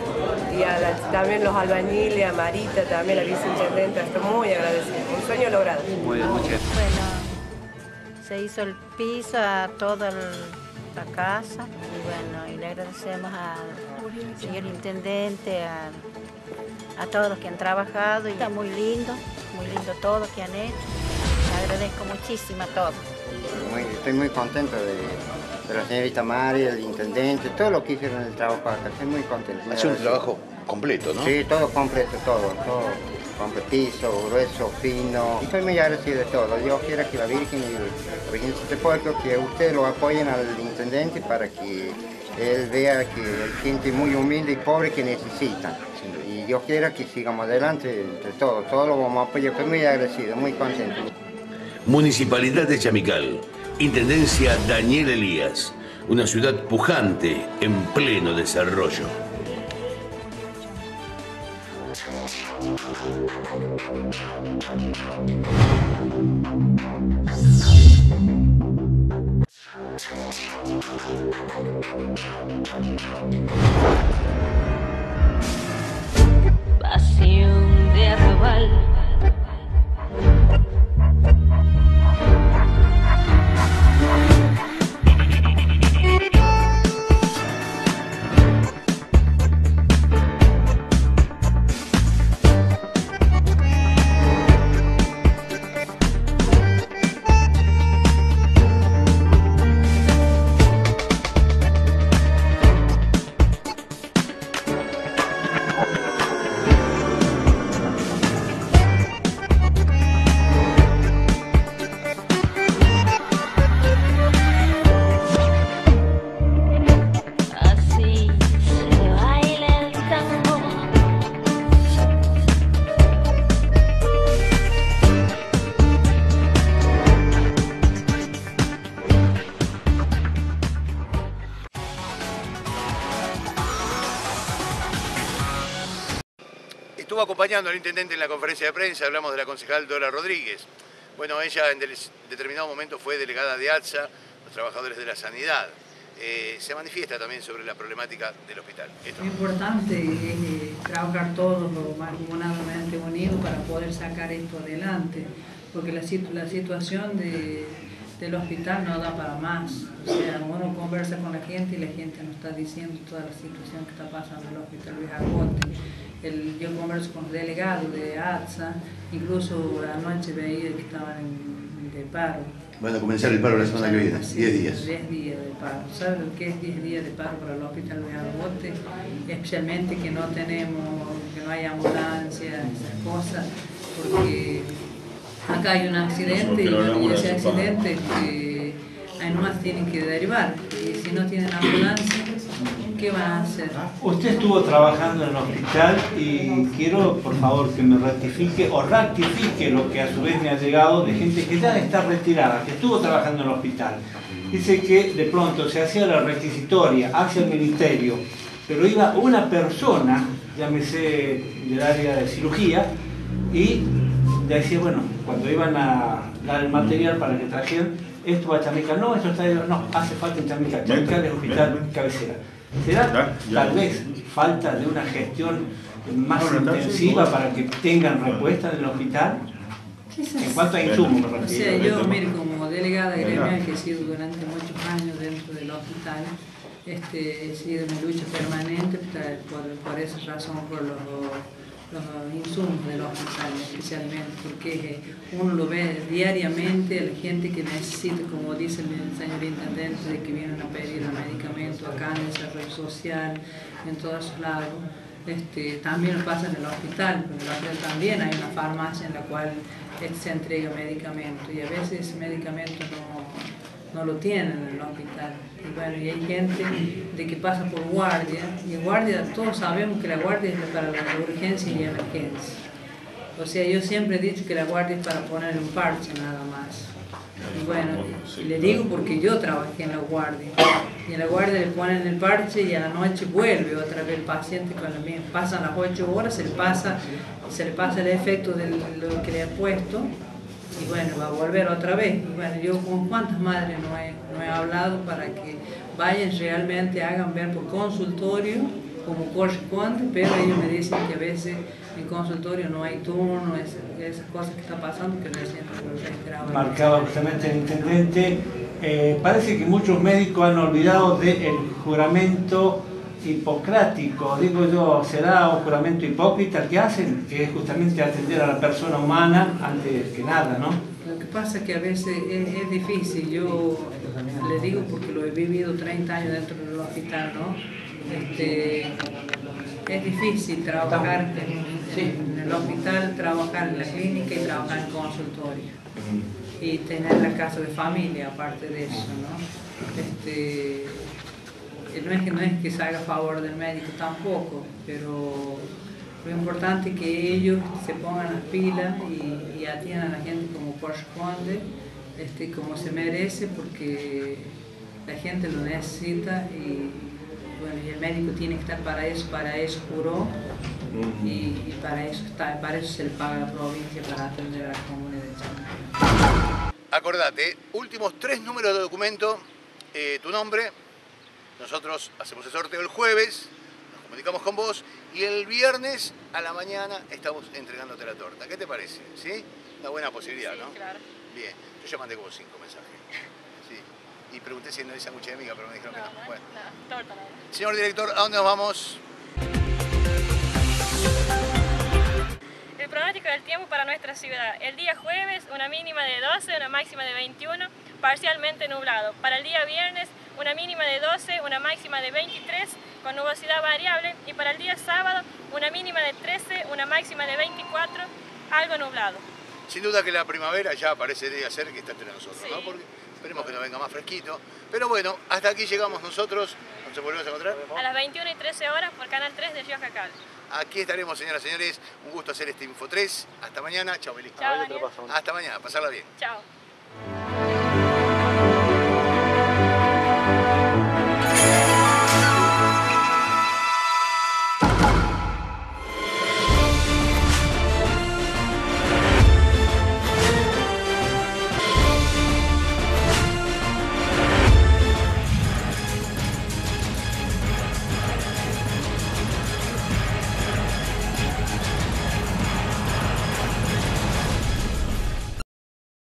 y a también los albañiles, a Marita, también la viceintendente, estoy muy agradecida. Un sueño logrado. Muy bien, muchas gracias. Bueno, se hizo el piso a toda la casa y bueno, y le agradecemos al señor intendente, a, a todos los que han trabajado y está muy lindo, muy lindo todo lo que han hecho. Le agradezco muchísimo a todos. Muy, estoy muy contento de, de, la señorita Mari, el intendente, todo lo que hicieron en el trabajo acá. Estoy muy contento. Ha sido un trabajo completo, ¿no? Sí, todo completo, todo, todo. Compre piso, grueso, fino. Estoy muy agradecido de todo. Dios quiera que la Virgen y el Virgen de Puerto, que ustedes lo apoyen al intendente para que él vea que hay gente muy humilde y pobre que necesita. Y Dios quiera que sigamos adelante entre todos. Todos lo vamos a apoyar. Estoy muy agradecido, muy contento. Municipalidad de Chamical, Intendencia Daniel Elías, una ciudad pujante en pleno desarrollo. Pasión de arrabal. Acompañando al intendente en la conferencia de prensa, hablamos de la concejal Dora Rodríguez. Bueno, ella en determinado momento fue delegada de ATSA, los trabajadores de la sanidad. Eh, se manifiesta también sobre la problemática del hospital. Esto. Lo importante es eh, trabajar todos mancomunadamente unidos para poder sacar esto adelante, porque la, situ- la situación de- del hospital no da para más. O sea, uno conversa con la gente y la gente nos está diciendo toda la situación que está pasando en el hospital Luis Argote. El- yo converso con delegados de ATSA, incluso anoche veía que estaban en- de paro. Van a comenzar el paro la semana que viene, 10 días. 10 días de paro. ¿Sabes lo que es 10 días de paro para el hospital Luis Argote? Especialmente que no tenemos, que no hay ambulancia, esas cosas, porque acá hay un accidente no y, ese accidente que ahí nomás tienen que derivar. Y si no tienen ambulancia, ¿qué van a hacer? Usted estuvo trabajando en el hospital y quiero, por favor, que me ratifique o ratifique lo que a su vez me ha llegado de gente que ya está retirada, que estuvo trabajando en el hospital. Dice que de pronto se hacía la requisitoria hacia el ministerio, pero iba una persona, llámese del área de cirugía, y decía, bueno, cuando iban a dar el material para que trajeran, esto va a Chamical, no, esto está, no, hace falta en Chamical, Chamical es hospital cabecera. ¿Será tal vez falta de una gestión más intensiva para que tengan respuesta en el hospital? En cuanto a insumos, me O refiero. sea, yo, mire, como delegada gremial que he sido durante muchos años dentro del hospital, este, he sido una lucha permanente por, por esa razón, por los, los insumos del hospital especialmente, porque eh, uno lo ve diariamente, la gente que necesita, como dice el señor intendente, de que vienen a pedir medicamentos acá en el desarrollo social, en todos lados. Este, también lo pasa en el hospital, porque en el hospital también hay una farmacia en la cual este, se entrega medicamento y a veces ese medicamento no, no lo tienen en el hospital. Y bueno, y hay gente de que pasa por guardia, y guardia, todos sabemos que la guardia es para la urgencia y emergencia. O sea, yo siempre he dicho que la guardia es para poner un parche nada más. Y bueno, y le digo porque yo trabajé en la guardia. Y en la guardia le ponen el parche y a la noche vuelve otra vez el paciente con la misma. Pasan las 8 horas, se le pasa, se le pasa el efecto de lo que le ha puesto y bueno, va a volver otra vez. Y bueno, yo con cuántas madres no he, no he hablado para que vayan realmente, hagan ver por consultorio como corresponde, pero ellos me dicen que a veces en consultorio no hay turno, es- esas cosas que están pasando que recién lo marcaba justamente el intendente, eh, parece que muchos médicos han olvidado del juramento hipocrático, digo yo, será un juramento hipócrita el que hacen, que es justamente atender a la persona humana antes que nada, ¿no? Lo que pasa es que a veces es, es difícil, yo le digo porque lo he vivido 30 años dentro del hospital, ¿no? Este, es difícil trabajar en, en el hospital, trabajar en la clínica y trabajar en consultorio. Y tener la casa de familia aparte de eso, ¿no? Este, no es que no es que se haga a favor del médico tampoco, pero lo importante es que ellos se pongan las pilas y, y atiendan a la gente como corresponde, este, como se merece, porque la gente lo necesita y, bueno, y el médico tiene que estar para eso, para eso juró y, y para eso está, para eso se le paga a la provincia para atender a la comunidad. Acordate, últimos tres números de documento, eh, tu nombre, nosotros hacemos el sorteo el jueves, nos comunicamos con vos y el viernes a la mañana estamos entregándote la torta. ¿Qué te parece? ¿Sí? Una buena posibilidad, ¿no? claro. Bien, yo ya mandé como cinco mensajes. Sí. Y pregunté si no hay sándwich de miga, pero me dijeron que no. Bueno. Torta, nada más. Señor director, ¿a dónde nos vamos? El pronóstico del tiempo para nuestra ciudad. El día jueves, una mínima de 12, una máxima de 21, parcialmente nublado. Para el día viernes, una mínima de 12, una máxima de 23, con nubosidad variable. Y para el día sábado, una mínima de 13, una máxima de 24, algo nublado. Sin duda que la primavera ya parecería ser que está entre nosotros, ¿no? Porque esperemos que nos venga más fresquito. Pero bueno, hasta aquí llegamos nosotros. Nos volvemos a encontrar. A las 21 y 13 horas por Canal 3 de Rioja Cal. Aquí estaremos, señoras y señores. Un gusto hacer este Info 3. Hasta mañana. Chao, Daniel. Hasta mañana. Pasarla bien. Chao.